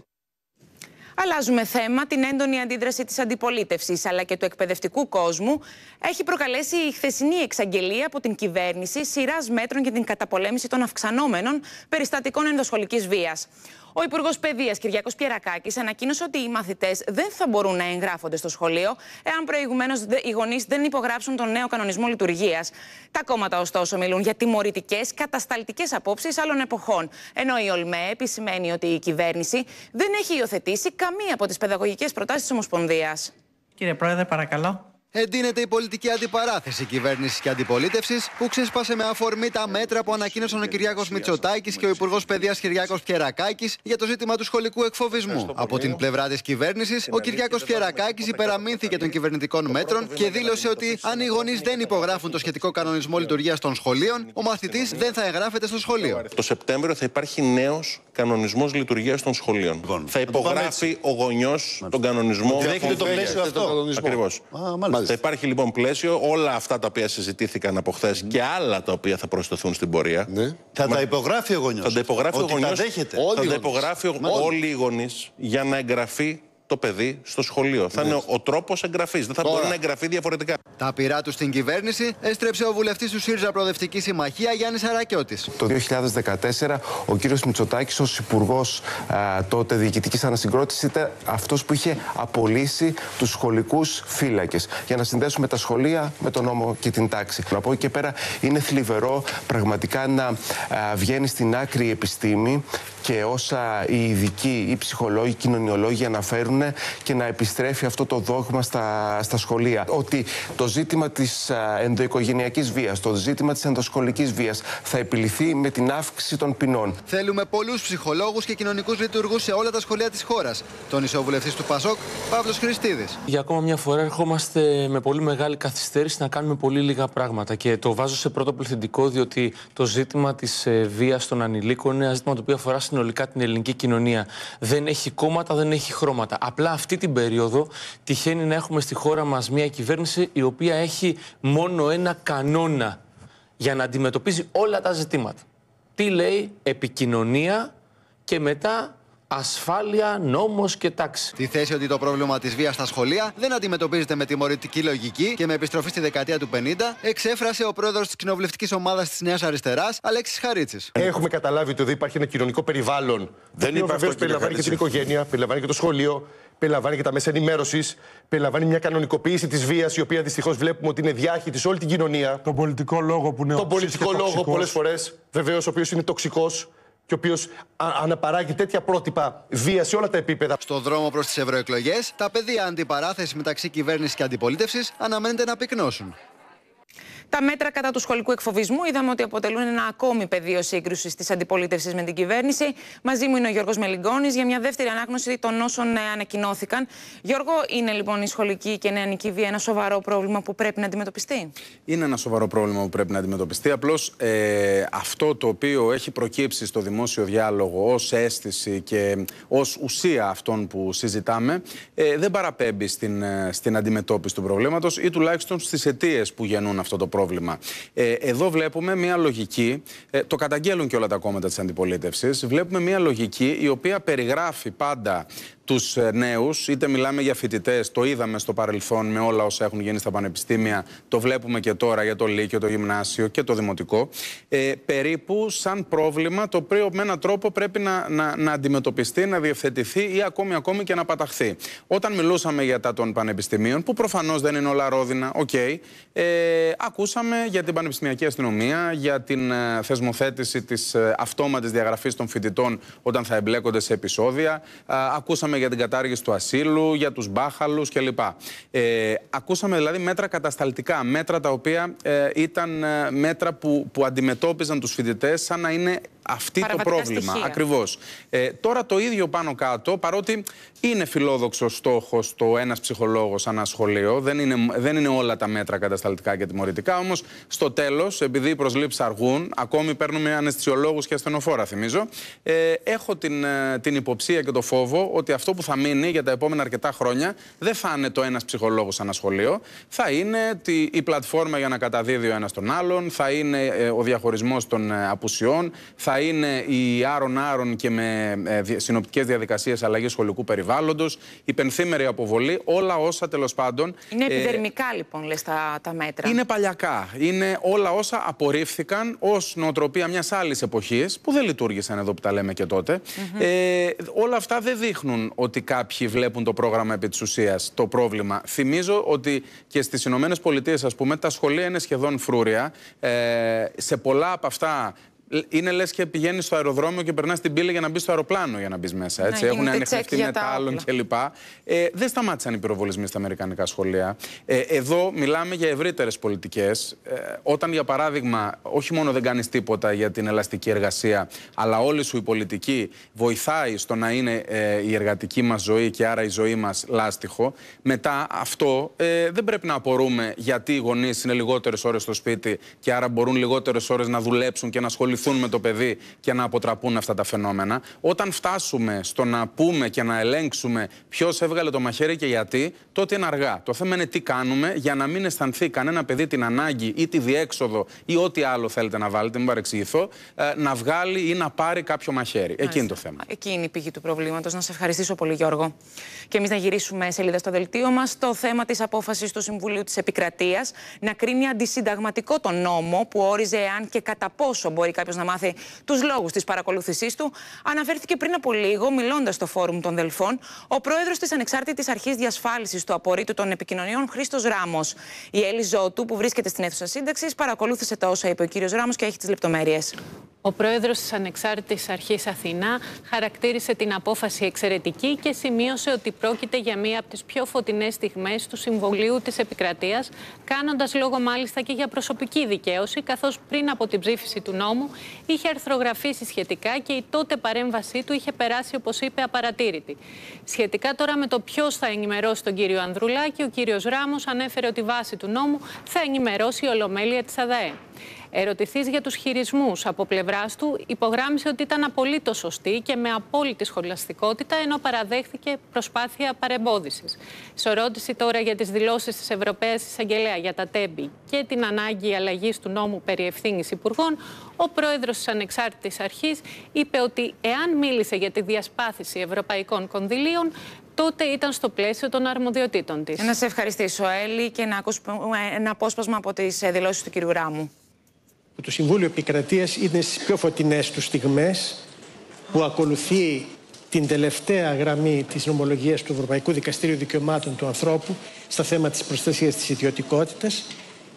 Αλλάζουμε θέμα. Την έντονη αντίδραση της αντιπολίτευσης αλλά και του εκπαιδευτικού κόσμου έχει προκαλέσει η χθεσινή εξαγγελία από την κυβέρνηση σειράς μέτρων για την καταπολέμηση των αυξανόμενων περιστατικών ενδοσχολικής βίας. Ο Υπουργός Παιδείας Κυριακός Πιερακάκη ανακοίνωσε ότι οι μαθητές δεν θα μπορούν να εγγράφονται στο σχολείο εάν προηγουμένως οι γονείς δεν υπογράψουν τον νέο κανονισμό λειτουργίας. Τα κόμματα, ωστόσο, μιλούν για τιμωρητικές, κατασταλτικές απόψεις άλλων εποχών. Ενώ η ΟΛΜΕ επισημαίνει ότι η κυβέρνηση δεν έχει υιοθετήσει καμία από τις παιδαγωγικές προτάσεις της Ομοσπονδίας. Κύριε Πρόεδρε, παρακαλώ εντείνεται η πολιτική αντιπαράθεση κυβέρνησης και αντιπολίτευσης που ξέσπασε με αφορμή τα μέτρα που ανακοίνωσαν ο Κυριάκος Μητσοτάκης και ο Υπουργός Παιδείας Κυριάκος Πιερακάκη για το ζήτημα του σχολικού εκφοβισμού. Από την πλευρά της κυβέρνησης, ο Κυριάκος Πιερακάκη υπεραμείνθηκε των κυβερνητικών μέτρων και δήλωσε ότι αν οι γονείς δεν υπογράφουν το σχετικό κανονισμό λειτουργίας των σχολείων, ο μαθητής δεν θα εγγράφεται στο σχολείο. Το Σεπτέμβριο θα υπάρχει νέος κανονισμός λειτουργίας των σχολείων. Λοιπόν, θα υπογράφει ο γονιός τον κανονισμό. Δέχεται το πλαίσιο αυτό. Ακριβώς. Θα υπάρχει λοιπόν πλαίσιο. Όλα αυτά τα οποία συζητήθηκαν από χθες και άλλα τα οποία θα προσθεθούν στην πορεία. Ναι. Θα τα υπογράφει ο γονιός. Θα τα υπογράφει ο γονιός. Θα τα υπογράφει όλοι οι γονείς για να εγγραφεί το παιδί στο σχολείο. Θα είναι ο, ο τρόπος εγγραφής. Δεν θα μπορεί να εγγραφεί διαφορετικά. Τα πειρά του στην κυβέρνηση έστρεψε ο βουλευτής του ΣΥΡΙΖΑ Προοδευτική Συμμαχία Γιάννης Αρακιώτης. Το 2014 ο κύριος Μητσοτάκης ως υπουργός τότε διοικητικής ανασυγκρότησης ήταν αυτός που είχε απολύσει τους σχολικούς φύλακες. Για να συνδέσουμε τα σχολεία με τον νόμο και την τάξη. Από εκεί και πέρα είναι θλιβερό πραγματικά να βγαίνει στην άκρη η επιστήμη και όσα οι ειδικοί, οι ψυχολόγοι, οι κοινωνιολόγοι αναφέρουν και να επιστρέφει αυτό το δόγμα στα, στα σχολεία. Ότι το ζήτημα της ενδοοικογενειακής βίας, το ζήτημα της ενδοσχολική βίας θα επιληθεί με την αύξηση των ποινών. Θέλουμε πολλούς ψυχολόγους και κοινωνικούς λειτουργούς σε όλα τα σχολεία της χώρας. Τόνισε ο βουλευτής του Πασόκ, Παύλος Χριστίδης. Για ακόμα μια φορά ερχόμαστε με πολύ μεγάλη καθυστέρηση να κάνουμε πολύ λίγα πράγματα. Και το βάζω σε πρώτο πληθυντικό, διότι το ζήτημα της ε, βίας των ανηλίκων είναι ένα ζήτημα το οποίο αφορά συνολικά την ελληνική κοινωνία. Δεν έχει κόμματα, δεν έχει χρώματα. Απλά αυτή την περίοδο τυχαίνει να έχουμε στη χώρα μας μια κυβέρνηση η οποία έχει μόνο ένα κανόνα για να αντιμετωπίζει όλα τα ζητήματα. Τι λέει επικοινωνία και μετά ασφάλεια, νόμος και τάξη. Τη θέση ότι το πρόβλημα της βίας στα σχολεία δεν αντιμετωπίζεται με τιμωρητική λογική και με επιστροφή στη δεκαετία του 50, εξέφρασε ο πρόεδρος της κοινοβουλευτικής ομάδας της Νέας Αριστεράς, Αλέξης Χαρίτσης. Έχουμε καταλάβει ότι εδώ υπάρχει ένα κοινωνικό περιβάλλον. Δεν το οποίο είπε αυτό, βεβαίως κύριε περιλαμβάνει και την Χαρίτση. οικογένεια, περιλαμβάνει και το σχολείο, περιλαμβάνει και τα μέσα ενημέρωσης, περιλαμβάνει μια κανονικοποίηση της βίας, η οποία δυστυχώς βλέπουμε ότι είναι διάχυτη σε όλη την κοινωνία. Τον πολιτικό λόγο που είναι Τον πολιτικό λόγο πολλές φορές, βεβαίως, ο οποίος είναι τοξικός και ο οποίος αναπαράγει τέτοια πρότυπα βία σε όλα τα επίπεδα. Στο δρόμο προς τις ευρωεκλογές, τα πεδία αντιπαράθεση μεταξύ κυβέρνησης και αντιπολίτευσης αναμένεται να πυκνώσουν. Τα μέτρα κατά του σχολικού εκφοβισμού είδαμε ότι αποτελούν ένα ακόμη πεδίο σύγκρουσης της αντιπολίτευσης με την κυβέρνηση. Μαζί μου είναι ο Γιώργος Μελιγκόνη για μια δεύτερη ανάγνωση των όσων ε, ανακοινώθηκαν. Γιώργο, είναι λοιπόν η σχολική και νεανική βία ένα σοβαρό πρόβλημα που πρέπει να αντιμετωπιστεί; Είναι ένα σοβαρό πρόβλημα που πρέπει να αντιμετωπιστεί. Απλώς ε, αυτό το οποίο έχει προκύψει στο δημόσιο διάλογο ως αίσθηση και ως ουσία αυτών που συζητάμε ε, δεν παραπέμπει στην, ε, στην αντιμετώπιση του προβλήματος ή τουλάχιστον στις αιτίες που γεννούν αυτό το πρόβλημα. Ε, εδώ βλέπουμε μια λογική, ε, το καταγγέλουν και όλα τα κόμματα της αντιπολίτευσης. Βλέπουμε μια λογική η οποία περιγράφει πάντα τους νέους, είτε μιλάμε για φοιτητές, το είδαμε στο παρελθόν με όλα όσα έχουν γίνει στα πανεπιστήμια, το βλέπουμε και τώρα για το Λύκειο, το Γυμνάσιο και το Δημοτικό. Ε, περίπου σαν πρόβλημα το οποίο με έναν τρόπο πρέπει να, να, να αντιμετωπιστεί, να διευθετηθεί ή ακόμη, ακόμη και να παταχθεί. Όταν μιλούσαμε για τα των πανεπιστημίων, που προφανώς δεν είναι όλα ρόδινα, οκ, ε, ακούσαμε για την πανεπιστημιακή αστυνομία, για την ε, θεσμοθέτηση της ε, αυτόματης διαγραφής των φοιτητών όταν θα εμπλέκονται σε επεισόδια. Α, ακούσαμε για την κατάργηση του ασύλου, για τους μπάχαλους κλπ. Ε, ακούσαμε δηλαδή μέτρα κατασταλτικά, μέτρα τα οποία ε, ήταν ε, μέτρα που, που αντιμετώπιζαν τους φοιτητές σαν να είναι αυτή το Παραβατικά πρόβλημα. στοιχεία. Ακριβώς. Ε, τώρα το ίδιο πάνω κάτω, παρότι είναι φιλόδοξο στόχος το ένας ψυχολόγος ανά σχολείο, δεν είναι, δεν είναι όλα τα μέτρα κατασταλτικά και τιμωρητικά. Όμως στο τέλος, επειδή οι προσλήψεις αργούν, ακόμη παίρνουμε αναισθησιολόγους και ασθενοφόρα, θυμίζω, ε, έχω την, ε, την υποψία και το φόβο ότι αυτό που θα μείνει για τα επόμενα αρκετά χρόνια δεν θα είναι το ένας ψυχολόγος ανά σχολείο, θα είναι τη, η πλατφόρμα για να καταδίδει ο ένας τον άλλον, θα είναι ε, ο διαχωρισμός των ε, απουσιών, θα είναι η άρον-άρον και με ε, δι- συνοπτικές διαδικασίες αλλαγής σχολικού περιβάλλοντος, η πενθήμερη αποβολή, όλα όσα τέλος πάντων. Είναι ε, επιδερμικά λοιπόν, λες τα, τα μέτρα. είναι παλιακά. Είναι όλα όσα απορρίφθηκαν ως νοοτροπία μιας άλλης εποχής, που δεν λειτουργήσαν εδώ που τα λέμε και τότε. Ε, όλα αυτά δεν δείχνουν ότι κάποιοι βλέπουν το πρόγραμμα επί της ουσίας, το πρόβλημα. Θυμίζω ότι και στις Ηνωμένες Πολιτείες, ας πούμε, τα σχολεία είναι σχεδόν φρούρια. Ε, σε πολλά από αυτά. Είναι λες και πηγαίνεις στο αεροδρόμιο και περνάς την πύλη για να μπεις στο αεροπλάνο για να μπεις μέσα. Έτσι. Να Έχουν γίνεται ανοιχτεί check για τα μετάλλων όπλα. κλπ. Ε, δεν σταμάτησαν οι πυροβολισμοί στα αμερικανικά σχολεία. Ε, εδώ μιλάμε για ευρύτερες πολιτικές. Ε, όταν, για παράδειγμα, όχι μόνο δεν κάνεις τίποτα για την ελαστική εργασία, αλλά όλη σου η πολιτική βοηθάει στο να είναι ε, η εργατική μας ζωή και άρα η ζωή μας λάστιχο, μετά αυτό ε, δεν πρέπει να απορούμε γιατί οι γονείς είναι λιγότερες ώρες στο σπίτι και άρα μπορούν λιγότερες ώρες να δουλέψουν και να ασχοληθούν με το παιδί και να αποτραπούν αυτά τα φαινόμενα. Όταν φτάσουμε στο να πούμε και να ελέγξουμε ποιος έβγαλε το μαχαίρι και γιατί, τότε είναι αργά. Το θέμα είναι τι κάνουμε για να μην αισθανθεί κανένα παιδί την ανάγκη ή τη διέξοδο ή ό,τι άλλο θέλετε να βάλετε, μην παρεξηγηθώ, ε, να βγάλει ή να πάρει κάποιο μαχαίρι. Εκεί είναι το θέμα. Εκεί είναι η πηγή του προβλήματος. Να σε ευχαριστήσω πολύ, Γιώργο. Και εμείς να γυρίσουμε σελίδα στο δελτίο μας. Το θέμα της απόφασης του Συμβουλίου της Επικρατείας να κρίνει αντισυνταγματικό τον νόμο που όριζε εάν και κατά πόσο μπορεί κάποιος να μάθει τους λόγους της παρακολούθησής του, αναφέρθηκε πριν από λίγο, μιλώντας στο Φόρουμ των Δελφών, ο πρόεδρος της Ανεξάρτητης Αρχής Διασφάλισης του Απορρίτου των Επικοινωνιών, Χρήστος Ράμος. Η Έλλη Ζώτου, που βρίσκεται στην αίθουσα σύνταξης, παρακολούθησε τα όσα είπε ο κύριος Ράμος και έχει τις λεπτομέρειες. Ο πρόεδρος της Ανεξάρτητης Αρχής Αθηνά χαρακτήρισε την απόφαση εξαιρετική και σημείωσε ότι πρόκειται για μία από τις πιο φωτεινές στιγμές του Συμβολίου της Επικρατείας, κάνοντας λόγο μάλιστα και για προσωπική δικαίωση, καθώς πριν από την ψήφιση του νόμου είχε αρθρογραφήσει σχετικά και η τότε παρέμβασή του είχε περάσει, όπως είπε, απαρατήρητη. Σχετικά τώρα με το ποιος θα ενημερώσει τον κύριο Ανδρουλάκη, ο κύριος Ράμος ανέφερε ότι βάσει του νόμου θα ενημερώσει η Ολομέλεια της ΑΔΑΕ. Ερωτηθείς για τους χειρισμούς από πλευράς του, υπογράμμισε ότι ήταν απολύτως σωστή και με απόλυτη σχολαστικότητα, ενώ παραδέχθηκε προσπάθεια παρεμπόδιση. Σε ερώτηση τώρα για τις δηλώσεις της Ευρωπαίας Εισαγγελέα για τα τέμπη και την ανάγκη αλλαγής του νόμου περί ευθύνης υπουργών, ο πρόεδρος της Ανεξάρτητης Αρχής είπε ότι εάν μίλησε για τη διασπάθηση ευρωπαϊκών κονδυλίων, τότε ήταν στο πλαίσιο των αρμοδιοτήτων της. Να σε ευχαριστήσω, Έλλη, και να ακούσουμε ένα απόσπασμα από τις δηλώσεις του κ. Ράμου. Το Συμβούλιο Επικρατείας είναι στις πιο φωτεινές του στιγμές που ακολουθεί την τελευταία γραμμή της νομολογίας του Ευρωπαϊκού Δικαστήριου Δικαιωμάτων του Ανθρώπου στα θέματα της προστασία της ιδιωτικότητας.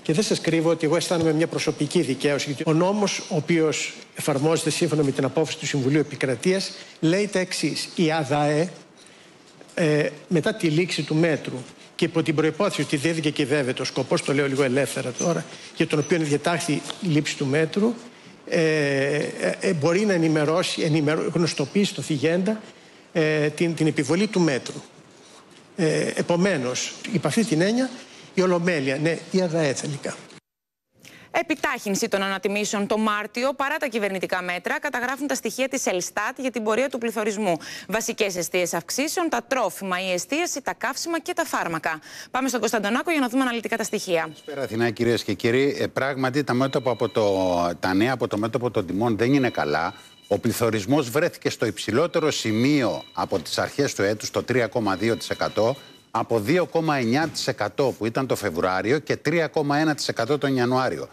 Και δεν σας κρύβω ότι εγώ αισθάνομαι μια προσωπική δικαίωση. Γιατί ο νόμος, ο οποίος εφαρμόζεται σύμφωνα με την απόφαση του Συμβουλίου Επικρατείας, λέει τα εξής. Η ΑΔΑΕ, ε, μετά τη λήξη του μέτρου και υπό την προπόθεση ότι δεν διακυβεύεται ο σκοπός, το λέω λίγο ελεύθερα τώρα, για τον οποίο διατάχθη η λήψη του μέτρου, ε, ε, ε μπορεί να ενημερώσει, ενημερώ, γνωστοποιήσει στο Θηγέντα ε, την, την επιβολή του μέτρου. Ε, επομένως, υπ' αυτή την έννοια, η Ολομέλεια, ναι, η ΑΔΑΕ τελικά επιτάχυνση των ανατιμήσεων το Μάρτιο παρά τα κυβερνητικά μέτρα, καταγράφουν τα στοιχεία της Ελστάτ για την πορεία του πληθωρισμού. Βασικές αιστείες αυξήσεων, τα τρόφιμα, η εστίαση, τα καύσιμα και τα φάρμακα. Πάμε στον Κωνσταντονάκο για να δούμε αναλυτικά τα στοιχεία. Καλησπέρα, Αθηνά, κυρίες και κύριοι. Ε, πράγματι, τα, μέτωπα από το, τα νέα από το μέτωπο των τιμών δεν είναι καλά. Ο πληθωρισμός βρέθηκε στο υψηλότερο σημείο από τις αρχές του έτους, το 3,2% από 2,9% που ήταν το Φεβρουάριο και 3,1% τον Ιανουάριο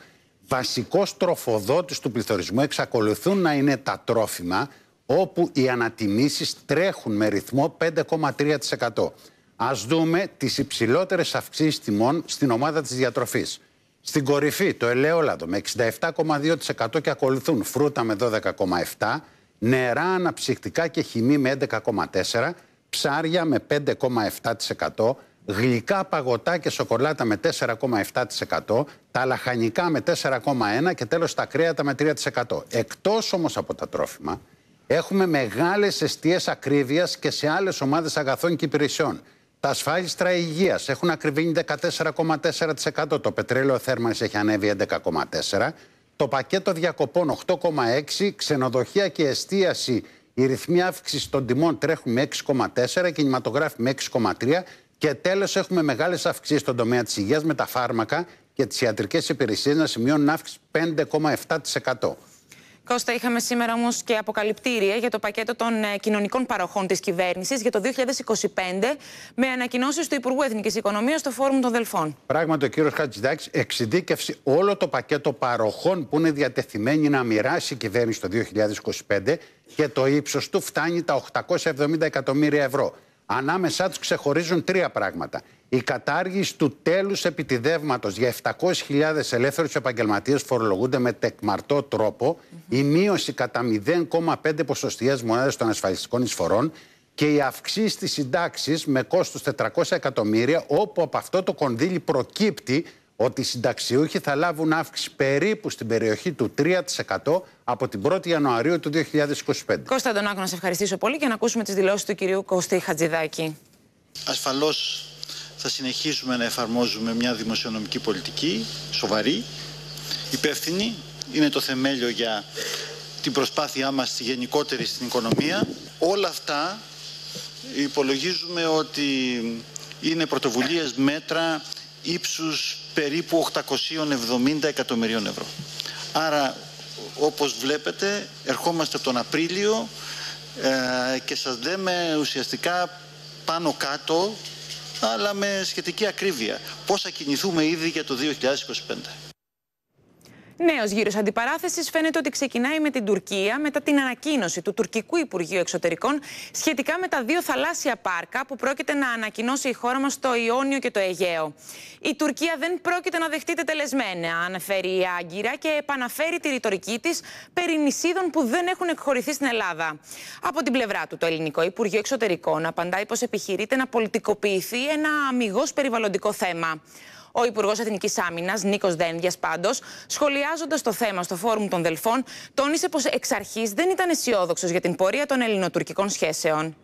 βασικός τροφοδότης του πληθωρισμού εξακολουθούν να είναι τα τρόφιμα, όπου οι ανατιμήσεις τρέχουν με ρυθμό 5,3%. Ας δούμε τις υψηλότερες αυξήσεις τιμών στην ομάδα της διατροφής. Στην κορυφή το ελαιόλαδο με 67,2% και ακολουθούν φρούτα με 12,7%, νερά αναψυκτικά και χυμή με 11,4%, ψάρια με 5,7%, γλυκά παγωτά και σοκολάτα με 4,7%, τα λαχανικά με 4,1% και τέλος τα κρέατα με 3%. Εκτός όμως από τα τρόφιμα, έχουμε μεγάλες αιστείες ακρίβειας και σε άλλες ομάδες αγαθών και υπηρεσιών. Τα ασφάλιστρα υγείας έχουν ακριβήνει 14,4%. Το πετρέλαιο θέρμανσης έχει ανέβει 11,4%. Το πακέτο διακοπών 8,6%. Ξενοδοχεία και εστίαση, οι ρυθμοί αύξησης των τιμών τρέχουν με 6,4%. Κινηματογράφοι με 6,3%. Και τέλος, έχουμε μεγάλες αυξήσεις στον τομέα της υγείας με τα φάρμακα και τις ιατρικές υπηρεσίες να σημειώνουν αύξηση 5,7%. Κώστα, είχαμε σήμερα όμως και αποκαλυπτήρια για το πακέτο των ε, κοινωνικών παροχών της κυβέρνησης για το 2025, με ανακοινώσεις του Υπουργού Εθνικής Οικονομίας στο Φόρουμ των Δελφών. Πράγματι, ο κύριος Χατζηδάκης εξειδίκευσε όλο το πακέτο παροχών που είναι διατεθειμένη να μοιράσει η κυβέρνηση το 2025 και το ύψος του φτάνει τα 870 εκατομμύρια ευρώ. Ανάμεσά τους ξεχωρίζουν τρία πράγματα. Η κατάργηση του τέλους επιτιδεύματος για 700.000 ελεύθερους επαγγελματίες φορολογούνται με τεκμαρτό τρόπο, η μείωση κατά 0,5 ποσοστιαίες μονάδες των ασφαλιστικών εισφορών και η αυξήση της συντάξης με κόστος 400 εκατομμύρια, όπου από αυτό το κονδύλι προκύπτει ότι οι συνταξιούχοι θα λάβουν αύξηση περίπου στην περιοχή του 3% από την 1η Ιανουαρίου του 2025. Κώστα Αντωνάκο, να σε ευχαριστήσω πολύ και να ακούσουμε τις δηλώσεις του κυρίου Κωστή Χατζηδάκη. Ασφαλώς θα συνεχίσουμε να εφαρμόζουμε μια δημοσιονομική πολιτική σοβαρή, υπεύθυνη. Είναι το θεμέλιο για την προσπάθειά μας γενικότερη στην οικονομία. Όλα αυτά υπολογίζουμε ότι είναι πρωτοβουλίες μέτρα ύψους περίπου 870 εκατομμυρίων ευρώ. Άρα, όπως βλέπετε, ερχόμαστε τον Απρίλιο ε, και σας λέμε ουσιαστικά πάνω κάτω, αλλά με σχετική ακρίβεια. Πώς θα κινηθούμε ήδη για το 2025. Νέος γύρος αντιπαράθεσης φαίνεται ότι ξεκινάει με την Τουρκία μετά την ανακοίνωση του τουρκικού Υπουργείου Εξωτερικών σχετικά με τα δύο θαλάσσια πάρκα που πρόκειται να ανακοινώσει η χώρα μας στο Ιόνιο και το Αιγαίο. Η Τουρκία δεν πρόκειται να δεχτεί τελεσμένα, αναφέρει η Άγκυρα και επαναφέρει τη ρητορική της περί νησίδων που δεν έχουν εκχωρηθεί στην Ελλάδα. Από την πλευρά του, το Ελληνικό Υπουργείο Εξωτερικών απαντάει πως επιχειρείται να πολιτικοποιηθεί ένα αμυγός περιβαλλοντικό θέμα. Ο Υπουργός Εθνικής Άμυνας, Νίκος Δένδια, πάντως, σχολιάζοντας το θέμα στο Φόρουμ των Δελφών, τόνισε πως εξ αρχής δεν ήταν αισιόδοξος για την πορεία των ελληνοτουρκικών σχέσεων.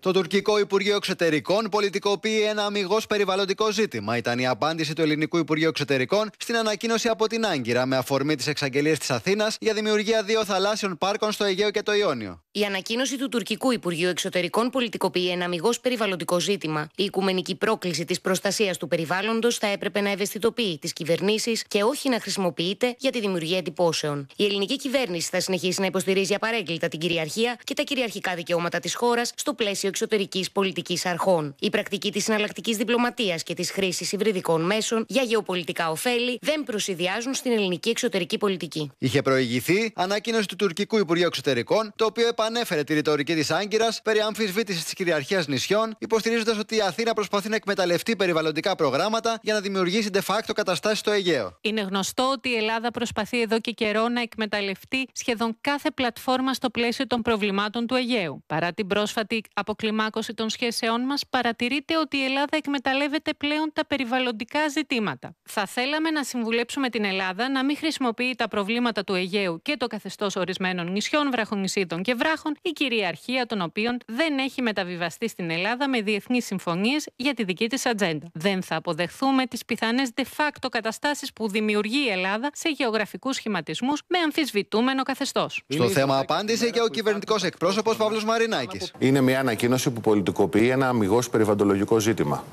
Το τουρκικό Υπουργείο Εξωτερικών πολιτικοποιεί ένα αμυγός περιβαλλοντικό ζήτημα. Ήταν η απάντηση του ελληνικού Υπουργείου Εξωτερικών στην ανακοίνωση από την Άγκυρα με αφορμή τις εξαγγελίες της Αθήνας για δημιουργία δύο θαλάσσιων πάρκων στο Αιγαίο και το Ιόνιο. Η ανακοίνωση του τουρκικού Υπουργείου Εξωτερικών πολιτικοποιεί ένα αμυγός περιβαλλοντικό ζήτημα. Η οικουμενική πρόκληση της προστασίας του περιβάλλοντος θα έπρεπε να ευαισθητοποιεί τις κυβερνήσεις και όχι να χρησιμοποιείται για τη δημιουργία εντυπώσεων. Η ελληνική κυβέρνηση θα συνεχίσει να υποστηρίζει απαρέγκλητα την κυριαρχία και τα κυριαρχικά δικαιώματα της χώρας στο πλαίσιο εξωτερικής πολιτικής αρχών. Η πρακτική της συναλλακτική διπλωματίας και της χρήσης υβριδικών μέσων για γεωπολιτικά ωφέλη δεν προσυδειάζουν στην ελληνική εξωτερική πολιτική. Είχε προηγηθεί ανακοίνωση του τουρκικού Υπουργείου Εξωτερικών, το οποίο επανέφερε τη ρητορική της Άγκυρας περί αμφισβήτησης της κυριαρχίας νησιών, υποστηρίζοντας ότι η Αθήνα προσπαθεί να εκμεταλλευτεί περιβαλλοντικά προγράμματα για να δημιουργήσει de facto καταστάσεις στο Αιγαίο. Είναι γνωστό ότι η Ελλάδα προσπαθεί εδώ και καιρό να εκμεταλλευτεί σχεδόν κάθε πλατφόρμα στο πλαίσιο των προβλημάτων του Αιγαίου. Παρά την πρόσφατη αποκλιμάκωση των σχέσεών μας, παρατηρείται ότι η Ελλάδα εκμεταλλεύεται πλέον τα περιβαλλοντικά ζητήματα. Θα θέλαμε να συμβουλέψουμε την Ελλάδα να μην χρησιμοποιεί τα προβλήματα του Αιγαίου και το καθεστώς ορισμένων νησιών, βραχονισίδων και βράχων, η κυριαρχία των οποίων δεν έχει μεταβιβαστεί στην Ελλάδα με διεθνείς συμφωνίες για τη δική της ατζέντα. Δεν θα αποδεχθούμε τις πιθανές de facto καταστάσεις που δημιουργεί η Ελλάδα σε γεωγραφικούς σχηματισμούς με αμφισβητούμενο καθεστώς. Στο θέμα απάντησε και ο κυβερνητικός εκπρόσωπος Παύλος Μαρινάκης. Είναι μια ανακοίνωση που πολιτικοποιεί ένα αμυγός περιβαλλοντολογικό ζήτημα.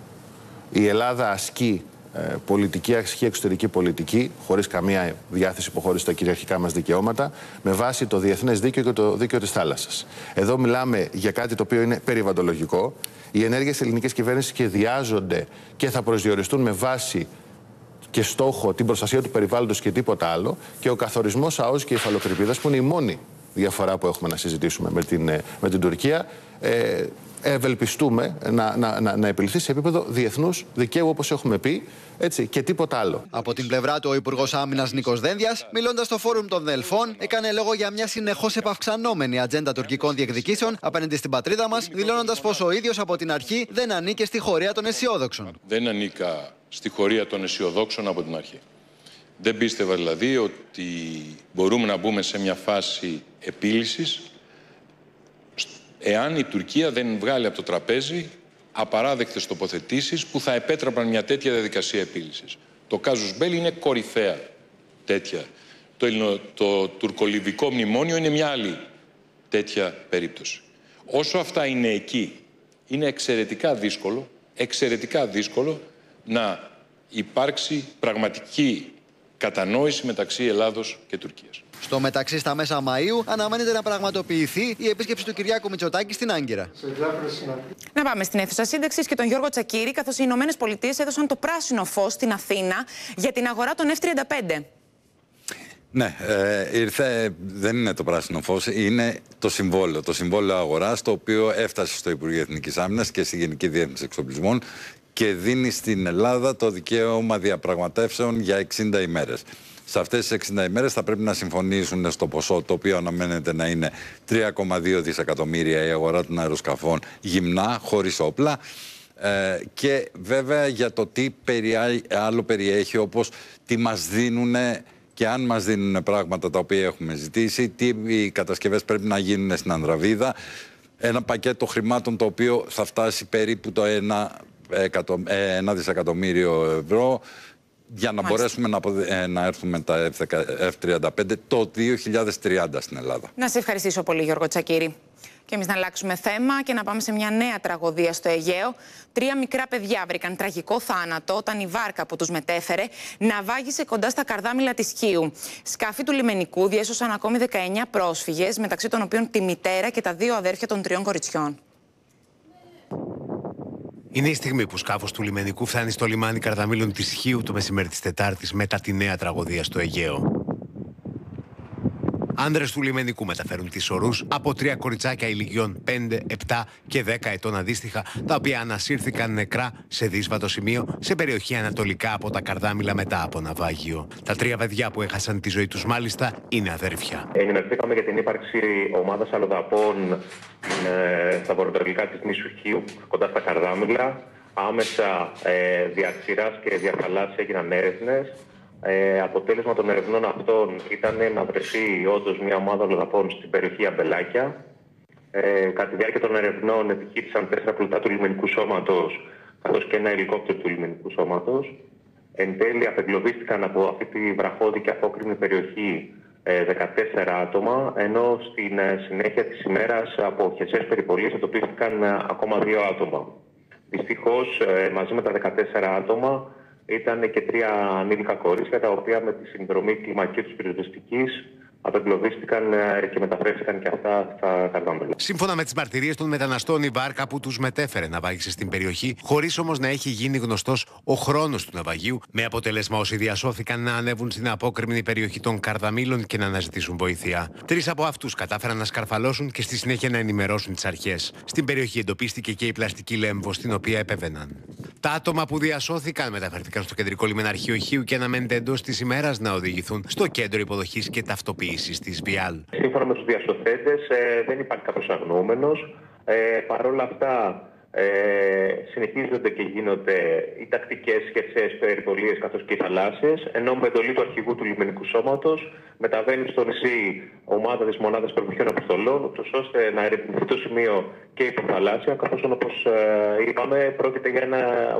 Η Ελλάδα ασκεί ε, πολιτική, ασκεί εξωτερική πολιτική, χωρίς καμία διάθεση υποχώρηση στα κυριαρχικά μας δικαιώματα, με βάση το διεθνές δίκαιο και το δίκαιο της θάλασσας. Εδώ μιλάμε για κάτι το οποίο είναι περιβαλλοντολογικό. Οι ενέργειες της ελληνικής κυβέρνησης σχεδιάζονται και θα προσδιοριστούν με βάση και στόχο την προστασία του περιβάλλοντος και τίποτα άλλο και ο καθορισμός ΑΟΣ και υφαλοκρηπίδας που είναι η μόνη διαφορά που έχουμε να συζητήσουμε με την, ε, με την Τουρκία ε, ευελπιστούμε να, να, να, να επιληθεί σε επίπεδο διεθνούς δικαίου, όπως έχουμε πει, έτσι, και τίποτα άλλο. Από την πλευρά του, ο Υπουργός Άμυνας Νίκος Δένδιας, μιλώντας στο Φόρουμ των Δελφών, έκανε λόγο για μια συνεχώς επαυξανόμενη ατζέντα τουρκικών διεκδικήσεων απέναντι στην πατρίδα μας, δηλώνοντας πως ο ίδιος από την αρχή δεν ανήκε στη χωρία των αισιόδοξων. Δεν ανήκα στη χωρία των αισιοδόξων από την αρχή. Δεν πίστευα δηλαδή ότι μπορούμε να μπούμε σε μια φάση επίλυσης εάν η Τουρκία δεν βγάλει από το τραπέζι απαράδεκτες τοποθετήσεις που θα επέτρεπαν μια τέτοια διαδικασία επίλυσης. Το κάζους Μπέλ είναι κορυφαία τέτοια. Το, ελληνο, το τουρκολιβικό μνημόνιο είναι μια άλλη τέτοια περίπτωση. Όσο αυτά είναι εκεί, είναι εξαιρετικά δύσκολο, εξαιρετικά δύσκολο να υπάρξει πραγματική κατανόηση μεταξύ Ελλάδος και Τουρκίας. Στο μεταξύ, στα μέσα Μαΐου αναμένεται να πραγματοποιηθεί η επίσκεψη του Κυριάκου Μητσοτάκη στην Άγκυρα. Να πάμε στην αίθουσα σύνταξης και τον Γιώργο Τσακύρη, καθώς οι Ηνωμένες Πολιτείες έδωσαν το πράσινο φως στην Αθήνα για την αγορά των F-35. Ναι, ε, ήρθε, δεν είναι το πράσινο φως, είναι το συμβόλαιο. Το συμβόλαιο αγοράς, το οποίο έφτασε στο Υπουργείο Εθνικής Άμυνας και στη Γενική Διεύθυνση Εξοπλισμών και δίνει στην Ελλάδα το δικαίωμα διαπραγματεύσεων για 60 ημέρες. Σε αυτές τις 60 ημέρες θα πρέπει να συμφωνήσουν στο ποσό το οποίο αναμένεται να είναι 3,2 δισεκατομμύρια η αγορά των αεροσκαφών γυμνά, χωρίς όπλα. Ε, και βέβαια για το τι άλλο περιέχει όπως τι μας δίνουν και αν μας δίνουν πράγματα τα οποία έχουμε ζητήσει, τι οι κατασκευές πρέπει να γίνουν στην Ανδραβίδα. Ένα πακέτο χρημάτων το οποίο θα φτάσει περίπου το 1 ε, ένα δισεκατομμύριο ευρώ για να μπορέσουμε να, ε, να έρθουμε τα F-35 το 2030 στην Ελλάδα. Να σε ευχαριστήσω πολύ Γιώργο Τσακύρη. Και εμείς να αλλάξουμε θέμα και να πάμε σε μια νέα τραγωδία στο Αιγαίο. Τρία μικρά παιδιά βρήκαν τραγικό θάνατο όταν η βάρκα που τους μετέφερε ναυάγησε κοντά στα καρδάμιλα της Χίου. Σκάφη του λιμενικού διέσωσαν ακόμη 19 πρόσφυγες, μεταξύ των οποίων τη μητέρα και τα δύο αδέρφια των τριών κοριτσιών. Είναι η στιγμή που σκάφος του λιμενικού φτάνει στο λιμάνι Καρδαμήλων της Χίου το μεσημέρι της Τετάρτης μετά τη νέα τραγωδία στο Αιγαίο. Άνδρες του λιμενικού μεταφέρουν τις ορούς από τρία κοριτσάκια ηλικιών 5, 7 και 10 ετών αντίστοιχα, τα οποία ανασύρθηκαν νεκρά σε δύσβατο σημείο σε περιοχή ανατολικά από τα Καρδάμιλα μετά από ναυάγιο. Τα τρία παιδιά που έχασαν τη ζωή τους μάλιστα είναι αδέρφια. Ενημερωθήκαμε για την ύπαρξη ομάδας αλλοδαπών ε, στα βορειοανατολικά της νήσου Χίου, κοντά στα Καρδάμιλα. Άμεσα ε, δια και δια έγιναν έρευνες ε, αποτέλεσμα των ερευνών αυτών ήταν να βρεθεί όντως μια ομάδα λοδαπών στην περιοχή Αμπελάκια. Ε, κατά τη διάρκεια των ερευνών επιχείρησαν τέσσερα πλουτά του λιμενικού σώματος, καθώς και ένα ελικόπτερο του λιμενικού σώματος. Εν τέλει, απεγκλωβίστηκαν από αυτή τη βραχώδη και απόκριμη περιοχή 14 άτομα, ενώ στην συνέχεια της ημέρας από χερσαίες περιπολίες εντοπίστηκαν ακόμα δύο άτομα. Δυστυχώς, μαζί με τα 14 άτομα ήταν και τρία ανήλικα κορίτσια, τα οποία με τη συνδρομή κλιμακίου της πυροσβεστικής απεγκλωβίστηκαν ε, και μεταφέρθηκαν και αυτά στα καρδάμπελα. Σύμφωνα με τις μαρτυρίες των μεταναστών, η βάρκα που τους μετέφερε ναυάγησε στην περιοχή, χωρίς όμως να έχει γίνει γνωστός ο χρόνος του ναυαγίου, με αποτέλεσμα όσοι διασώθηκαν να ανέβουν στην απόκρημνη περιοχή των Καρδαμήλων και να αναζητήσουν βοήθεια. Τρεις από αυτούς κατάφεραν να σκαρφαλώσουν και στη συνέχεια να ενημερώσουν τις αρχές. Στην περιοχή εντοπίστηκε και η πλαστική λέμβο στην οποία επέβαιναν. Τα άτομα που διασώθηκαν μεταφέρθηκαν στο κεντρικό λιμεναρχείο Χίου και αναμένεται εντός της ημέρας να οδηγηθούν στο κέντρο υποδοχής και ταυτοποίησης Βιάλ. Σύμφωνα με τους διασωθέντες, ε, δεν υπάρχει κάποιος αγνοούμενος. Ε, Παρ' όλα αυτά, ε, συνεχίζονται και γίνονται οι τακτικές χερσαίε περιπολίες καθώς και οι θαλάσσιες, ενώ με εντολή του αρχηγού του λιμενικού σώματος μεταβαίνει στο νησί ομάδας τη μονάδας προβυχιών αποστολών, ώστε να ερευνηθεί το σημείο και υποθαλάσσια, καθώς όπως ε, είπαμε, πρόκειται για ένα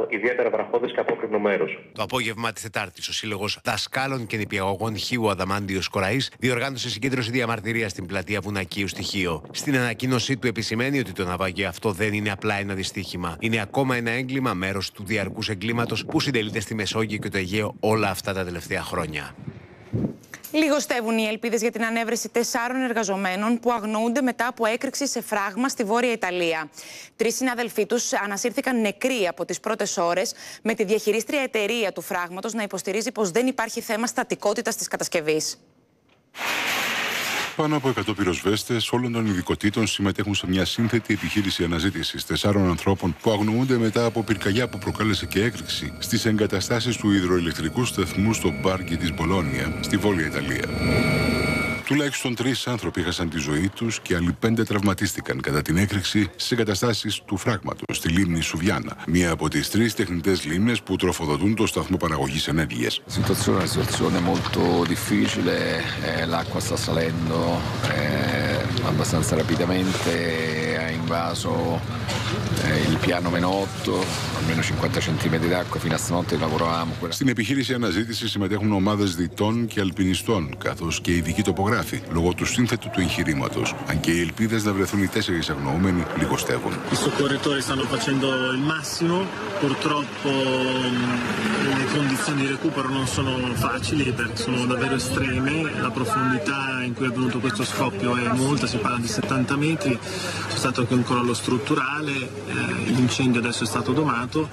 ιδιαίτερα βραχώδες και απόκριμνο μέρος. Το απόγευμα της Τετάρτης, ο Σύλλογος Δασκάλων και Νηπιαγωγών Χίου Αδαμάντιος Κοραής διοργάνωσε συγκέντρωση διαμαρτυρίας στην πλατεία Βουνακίου στοιχείο. Στην ανακοίνωσή του επισημαίνει ότι το ναυάγιο αυτό δεν είναι απλά ένα δυστύχημα. Είναι ακόμα ένα έγκλημα, μέρος του διαρκούς εγκλήματος που συντελείται στη Μεσόγειο και το Αιγαίο όλα αυτά τα τελευταία χρόνια. Λιγοστεύουν οι ελπίδες για την ανέβρεση τεσσάρων εργαζομένων που αγνοούνται μετά από έκρηξη σε φράγμα στη Βόρεια Ιταλία. Τρεις συναδελφοί τους ανασύρθηκαν νεκροί από τις πρώτες ώρες, με τη διαχειρίστρια εταιρεία του φράγματος να υποστηρίζει πως δεν υπάρχει θέμα στατικότητας της κατασκευής. Πάνω από 100 πυροσβέστες όλων των ειδικοτήτων συμμετέχουν σε μια σύνθετη επιχείρηση αναζήτησης τεσσάρων ανθρώπων που αγνοούνται μετά από πυρκαγιά που προκάλεσε και έκρηξη στις εγκαταστάσεις του υδροελεκτρικού σταθμού στο Μπάρκι της Μπολόνια, στη Βόρεια Ιταλία. Τουλάχιστον τρεις άνθρωποι έχασαν τη ζωή τους και άλλοι πέντε τραυματίστηκαν κατά την έκρηξη στις εγκαταστάσεις του φράγματος στη λίμνη Σουβιάνα, μία από τις τρεις τεχνητές λίμνες που τροφοδοτούν το σταθμό παραγωγής ενέργειας. Situazione, una situazione molto difficile, eh, l'acqua sta salendo eh, abbastanza rapidamente, ha invaso eh, il piano Menotto, almeno 50 cm d'acqua, fino a stanotte lavoravamo. Στην επιχείρηση αναζήτηση συμμετέχουν ομάδε διτών και αλπινιστών, καθώ και ειδικοί τοπογράφοι λόγω του σύνθετου του εγχειρήματο. Αν και οι ελπίδε να βρεθούν οι τέσσερι αγνοούμενοι λιγοστεύουν. I soccorritori stanno facendo il massimo, purtroppo le condizioni di recupero non sono facili perché sono davvero estreme, la profondità in cui è avvenuto questo scoppio è molta, si parla di 70 metri, c'è stato anche un crollo strutturale, eh, l'incendio adesso è stato domato,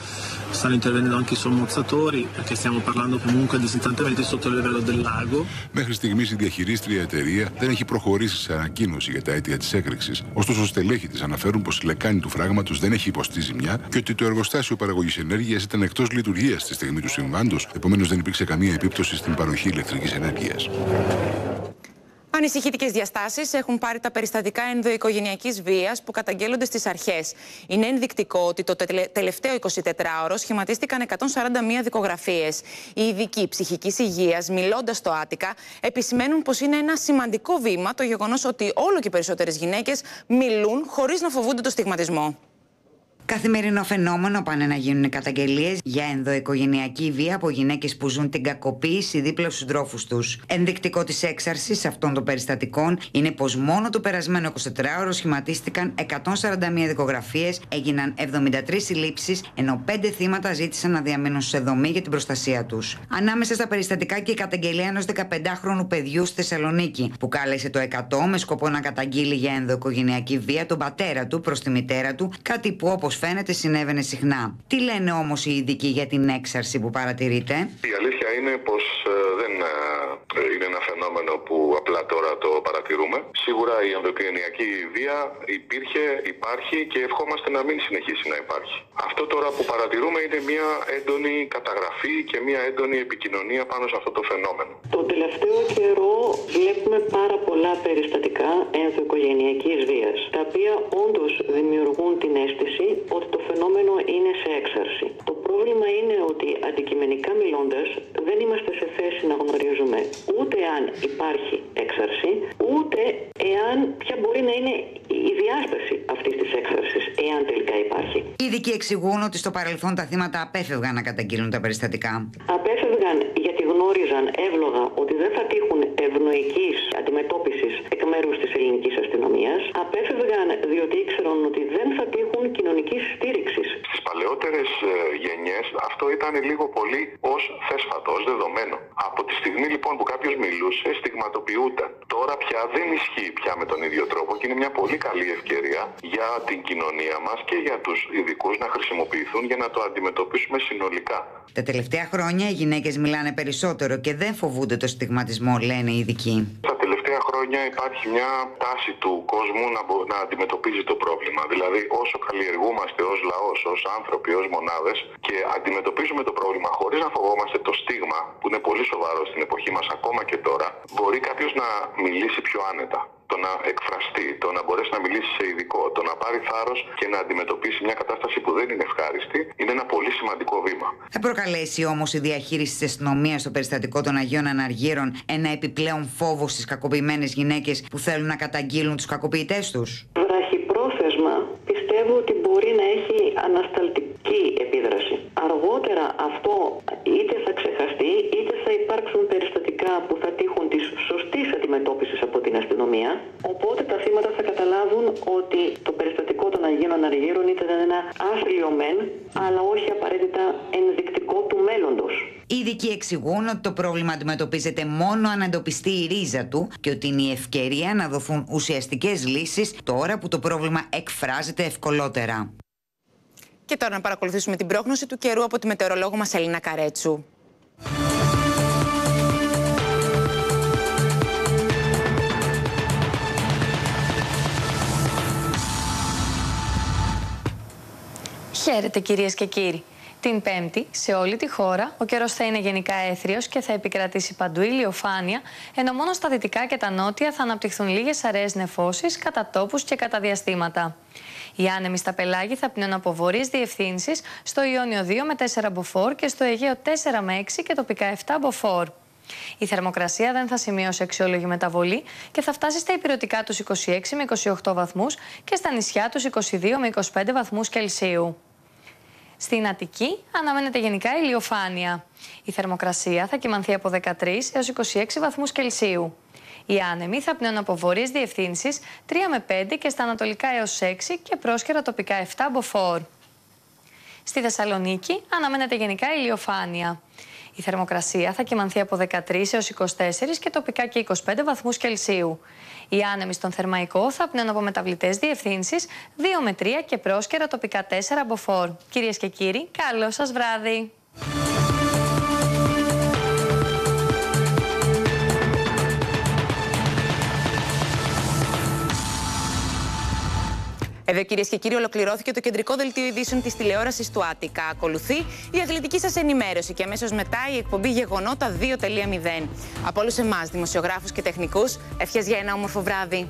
stanno intervenendo anche i sommozzatori perché stiamo parlando comunque di 70 metri sotto il livello del lago. Μέχρι στιγμής η διαχειρίστρια εταιρεία δεν έχει προχωρήσει σε ανακοίνωση για τα αίτια της έκρηξης. Ωστόσο, στελέχη της αναφέρουν πως η λεκάνη του φράγματος δεν έχει υποστεί ζημιά και ότι το εργοστάσιο παραγωγής ενέργειας ήταν εκτός λειτουργίας στη στιγμή του συμβάντος, επομένως δεν υπήρξε καμία επίπτωση στην παροχή ηλεκτρικής ενέργειας. Ανησυχητικές διαστάσεις έχουν πάρει τα περιστατικά ενδοοικογενειακής βίας που καταγγέλλονται στις αρχές. Είναι ενδεικτικό ότι το τελευταίο 24ωρο σχηματίστηκαν 141 δικογραφίες. Οι ειδικοί ψυχικής υγείας, μιλώντας στο Άτικα, επισημαίνουν πως είναι ένα σημαντικό βήμα το γεγονός ότι όλο και περισσότερες γυναίκες μιλούν χωρίς να φοβούνται το στιγματισμό. Καθημερινό φαινόμενο πάνε να γίνουν καταγγελίες για ενδοοικογενειακή βία από γυναίκες που ζουν την κακοποίηση δίπλα στους συντρόφου τους. Ενδεικτικό της έξαρσης αυτών των περιστατικών είναι πως μόνο το περασμένο 24ωρο σχηματίστηκαν 141 δικογραφίες, έγιναν 73 συλλήψεις, ενώ 5 θύματα ζήτησαν να διαμείνουν σε δομή για την προστασία τους. Ανάμεσα στα περιστατικά και η καταγγελία ενός 15χρονου παιδιού στη Θεσσαλονίκη, που κάλεσε το 100 με σκοπό να καταγγείλει για ενδοοικογενειακή βία τον πατέρα του προς τη μητέρα του, κάτι που όπως φαίνεται συνέβαινε συχνά. Τι λένε όμως οι ειδικοί για την έξαρση που παρατηρείτε; Η αλήθεια είναι πως ε, δεν ε, είναι ένα φαινόμενο που απλά τώρα το παρατηρούμε. Σίγουρα η ενδοκρινιακή βία υπήρχε, υπάρχει και ευχόμαστε να μην συνεχίσει να υπάρχει. Αυτό τώρα που παρατηρούμε είναι μια έντονη καταγραφή και μια έντονη επικοινωνία πάνω σε αυτό το φαινόμενο. Το τελευταίο καιρό βλέπουμε πάρα πολλά περιστατικά ενδοοικογενειακής βίας, τα οποία όντως δημιουργούν την αίσθηση ότι το φαινόμενο είναι σε έξαρση. Το πρόβλημα είναι ότι αντικειμενικά μιλώντας δεν είμαστε σε θέση να γνωρίζουμε ούτε αν υπάρχει έξαρση, ούτε εάν ποια μπορεί να είναι η διάσταση αυτής της έξαρσης, εάν τελικά υπάρχει. Οι ειδικοί εξηγούν ότι στο παρελθόν τα θύματα απέφευγαν να καταγγείλουν τα περιστατικά. Απέφευγαν γνώριζαν εύλογα ότι δεν θα τύχουν ευνοϊκής αντιμετώπισης εκ μέρους της ελληνικής αστυνομίας. Απέφευγαν διότι ήξεραν ότι δεν θα τύχουν κοινωνικής στήριξης. Στις παλαιότερες γενιές αυτό ήταν λίγο πολύ ως θέσφατο, ως δεδομένο. Από τη στιγμή λοιπόν που κάποιος μιλούσε, στιγματοποιούταν. Τώρα πια δεν ισχύει πια με τον ίδιο τρόπο και είναι μια πολύ καλή ευκαιρία για την κοινωνία μας και για τους ειδικούς να χρησιμοποιηθούν για να το αντιμετωπίσουμε συνολικά. Τα τελευταία χρόνια οι γυναίκες μιλάνε περισσότερο και δεν φοβούνται το στιγματισμό, λένε οι ειδικοί. Τα τελευταία χρόνια υπάρχει μια τάση του κόσμου να, μπο- να αντιμετωπίζει το πρόβλημα. Δηλαδή, όσο καλλιεργούμαστε ως λαός, ως άνθρωποι, ως μονάδες και αντιμετωπίζουμε το πρόβλημα χωρίς να φοβόμαστε το στίγμα, που είναι πολύ σοβαρό στην εποχή μας ακόμα και τώρα, μπορεί κάποιος να μιλήσει πιο άνετα. Το να εκφραστεί, το να μπορέσει να μιλήσει σε ειδικό, το να πάρει θάρρος και να αντιμετωπίσει μια κατάσταση που δεν είναι ευχάριστη, είναι ένα πολύ σημαντικό βήμα. Θα προκαλέσει όμως η διαχείριση της αστυνομίας στο περιστατικό των Αγίων Αναργύρων ένα επιπλέον φόβο στις κακοποιημένες γυναίκες που θέλουν να καταγγείλουν τους κακοποιητές τους. Βραχυπρόθεσμα πιστεύω ότι μπορεί να έχει ανασταλτική επίδραση. Αργότερα αυτό είτε θα ξεχαστεί είτε θα υπάρξουν περιστατικά που θα τύχουν της σωστής αντιμετώπισης από την αστυνομία. Οπότε τα θύματα θα καταλάβουν ότι το περιστατικό των Αγίων Αναργύρων ήταν ένα άθλιο μεν, αλλά όχι απαραίτητα ενδεικτικό του μέλλοντος. Οι ειδικοί εξηγούν ότι το πρόβλημα αντιμετωπίζεται μόνο αν εντοπιστεί η ρίζα του και ότι είναι η ευκαιρία να δοθούν ουσιαστικές λύσεις τώρα που το πρόβλημα εκφράζεται ευκολότερα. Και τώρα να παρακολουθήσουμε την πρόγνωση του καιρού από τη μετεωρολόγο μας Ελίνα Καρέτσου. Χαίρετε κυρίες και κύριοι. Την Πέμπτη, σε όλη τη χώρα, ο καιρός θα είναι γενικά έθριος και θα επικρατήσει παντού ηλιοφάνεια, ενώ μόνο στα δυτικά και τα νότια θα αναπτυχθούν λίγες αραιές νεφώσεις κατά τόπου και κατά διαστήματα. Οι άνεμοι στα πελάγη θα πνέουν από βορείε διευθύνσεις στο Ιόνιο 2 με 4 μποφόρ και στο Αιγαίο 4 με 6 και τοπικά 7 μποφόρ. Η θερμοκρασία δεν θα σημειώσει αξιόλογη μεταβολή και θα φτάσει στα υπηρετικά τους 26 με 28 βαθμούς και στα νησιά τους 22 με 25 βαθμούς Κελσίου. Στην Αττική αναμένεται γενικά ηλιοφάνεια. Η θερμοκρασία θα κυμανθεί από 13 έως 26 βαθμούς Κελσίου. Οι άνεμοι θα πνέουν από βορείες διευθύνσεις 3 με 5 και στα ανατολικά έως 6 και πρόσκαιρα τοπικά 7 μποφόρ. Στη Θεσσαλονίκη αναμένεται γενικά ηλιοφάνεια. Η θερμοκρασία θα κυμανθεί από 13 έως 24 και τοπικά και 25 βαθμούς Κελσίου. Οι άνεμοι στον Θερμαϊκό θα πνέουν από μεταβλητές διευθύνσεις 2 με 3 και πρόσκαιρα τοπικά 4 μποφόρ. Κυρίες και κύριοι, καλό σας βράδυ! Εδώ κυρίες και κύριοι, ολοκληρώθηκε το κεντρικό δελτίο ειδήσεων της τηλεόρασης του Άτικα. Ακολουθεί η αθλητική σας ενημέρωση και αμέσως μετά η εκπομπή Γεγονότα 2.0. Από όλους εμάς, δημοσιογράφους και τεχνικούς, ευχές για ένα όμορφο βράδυ.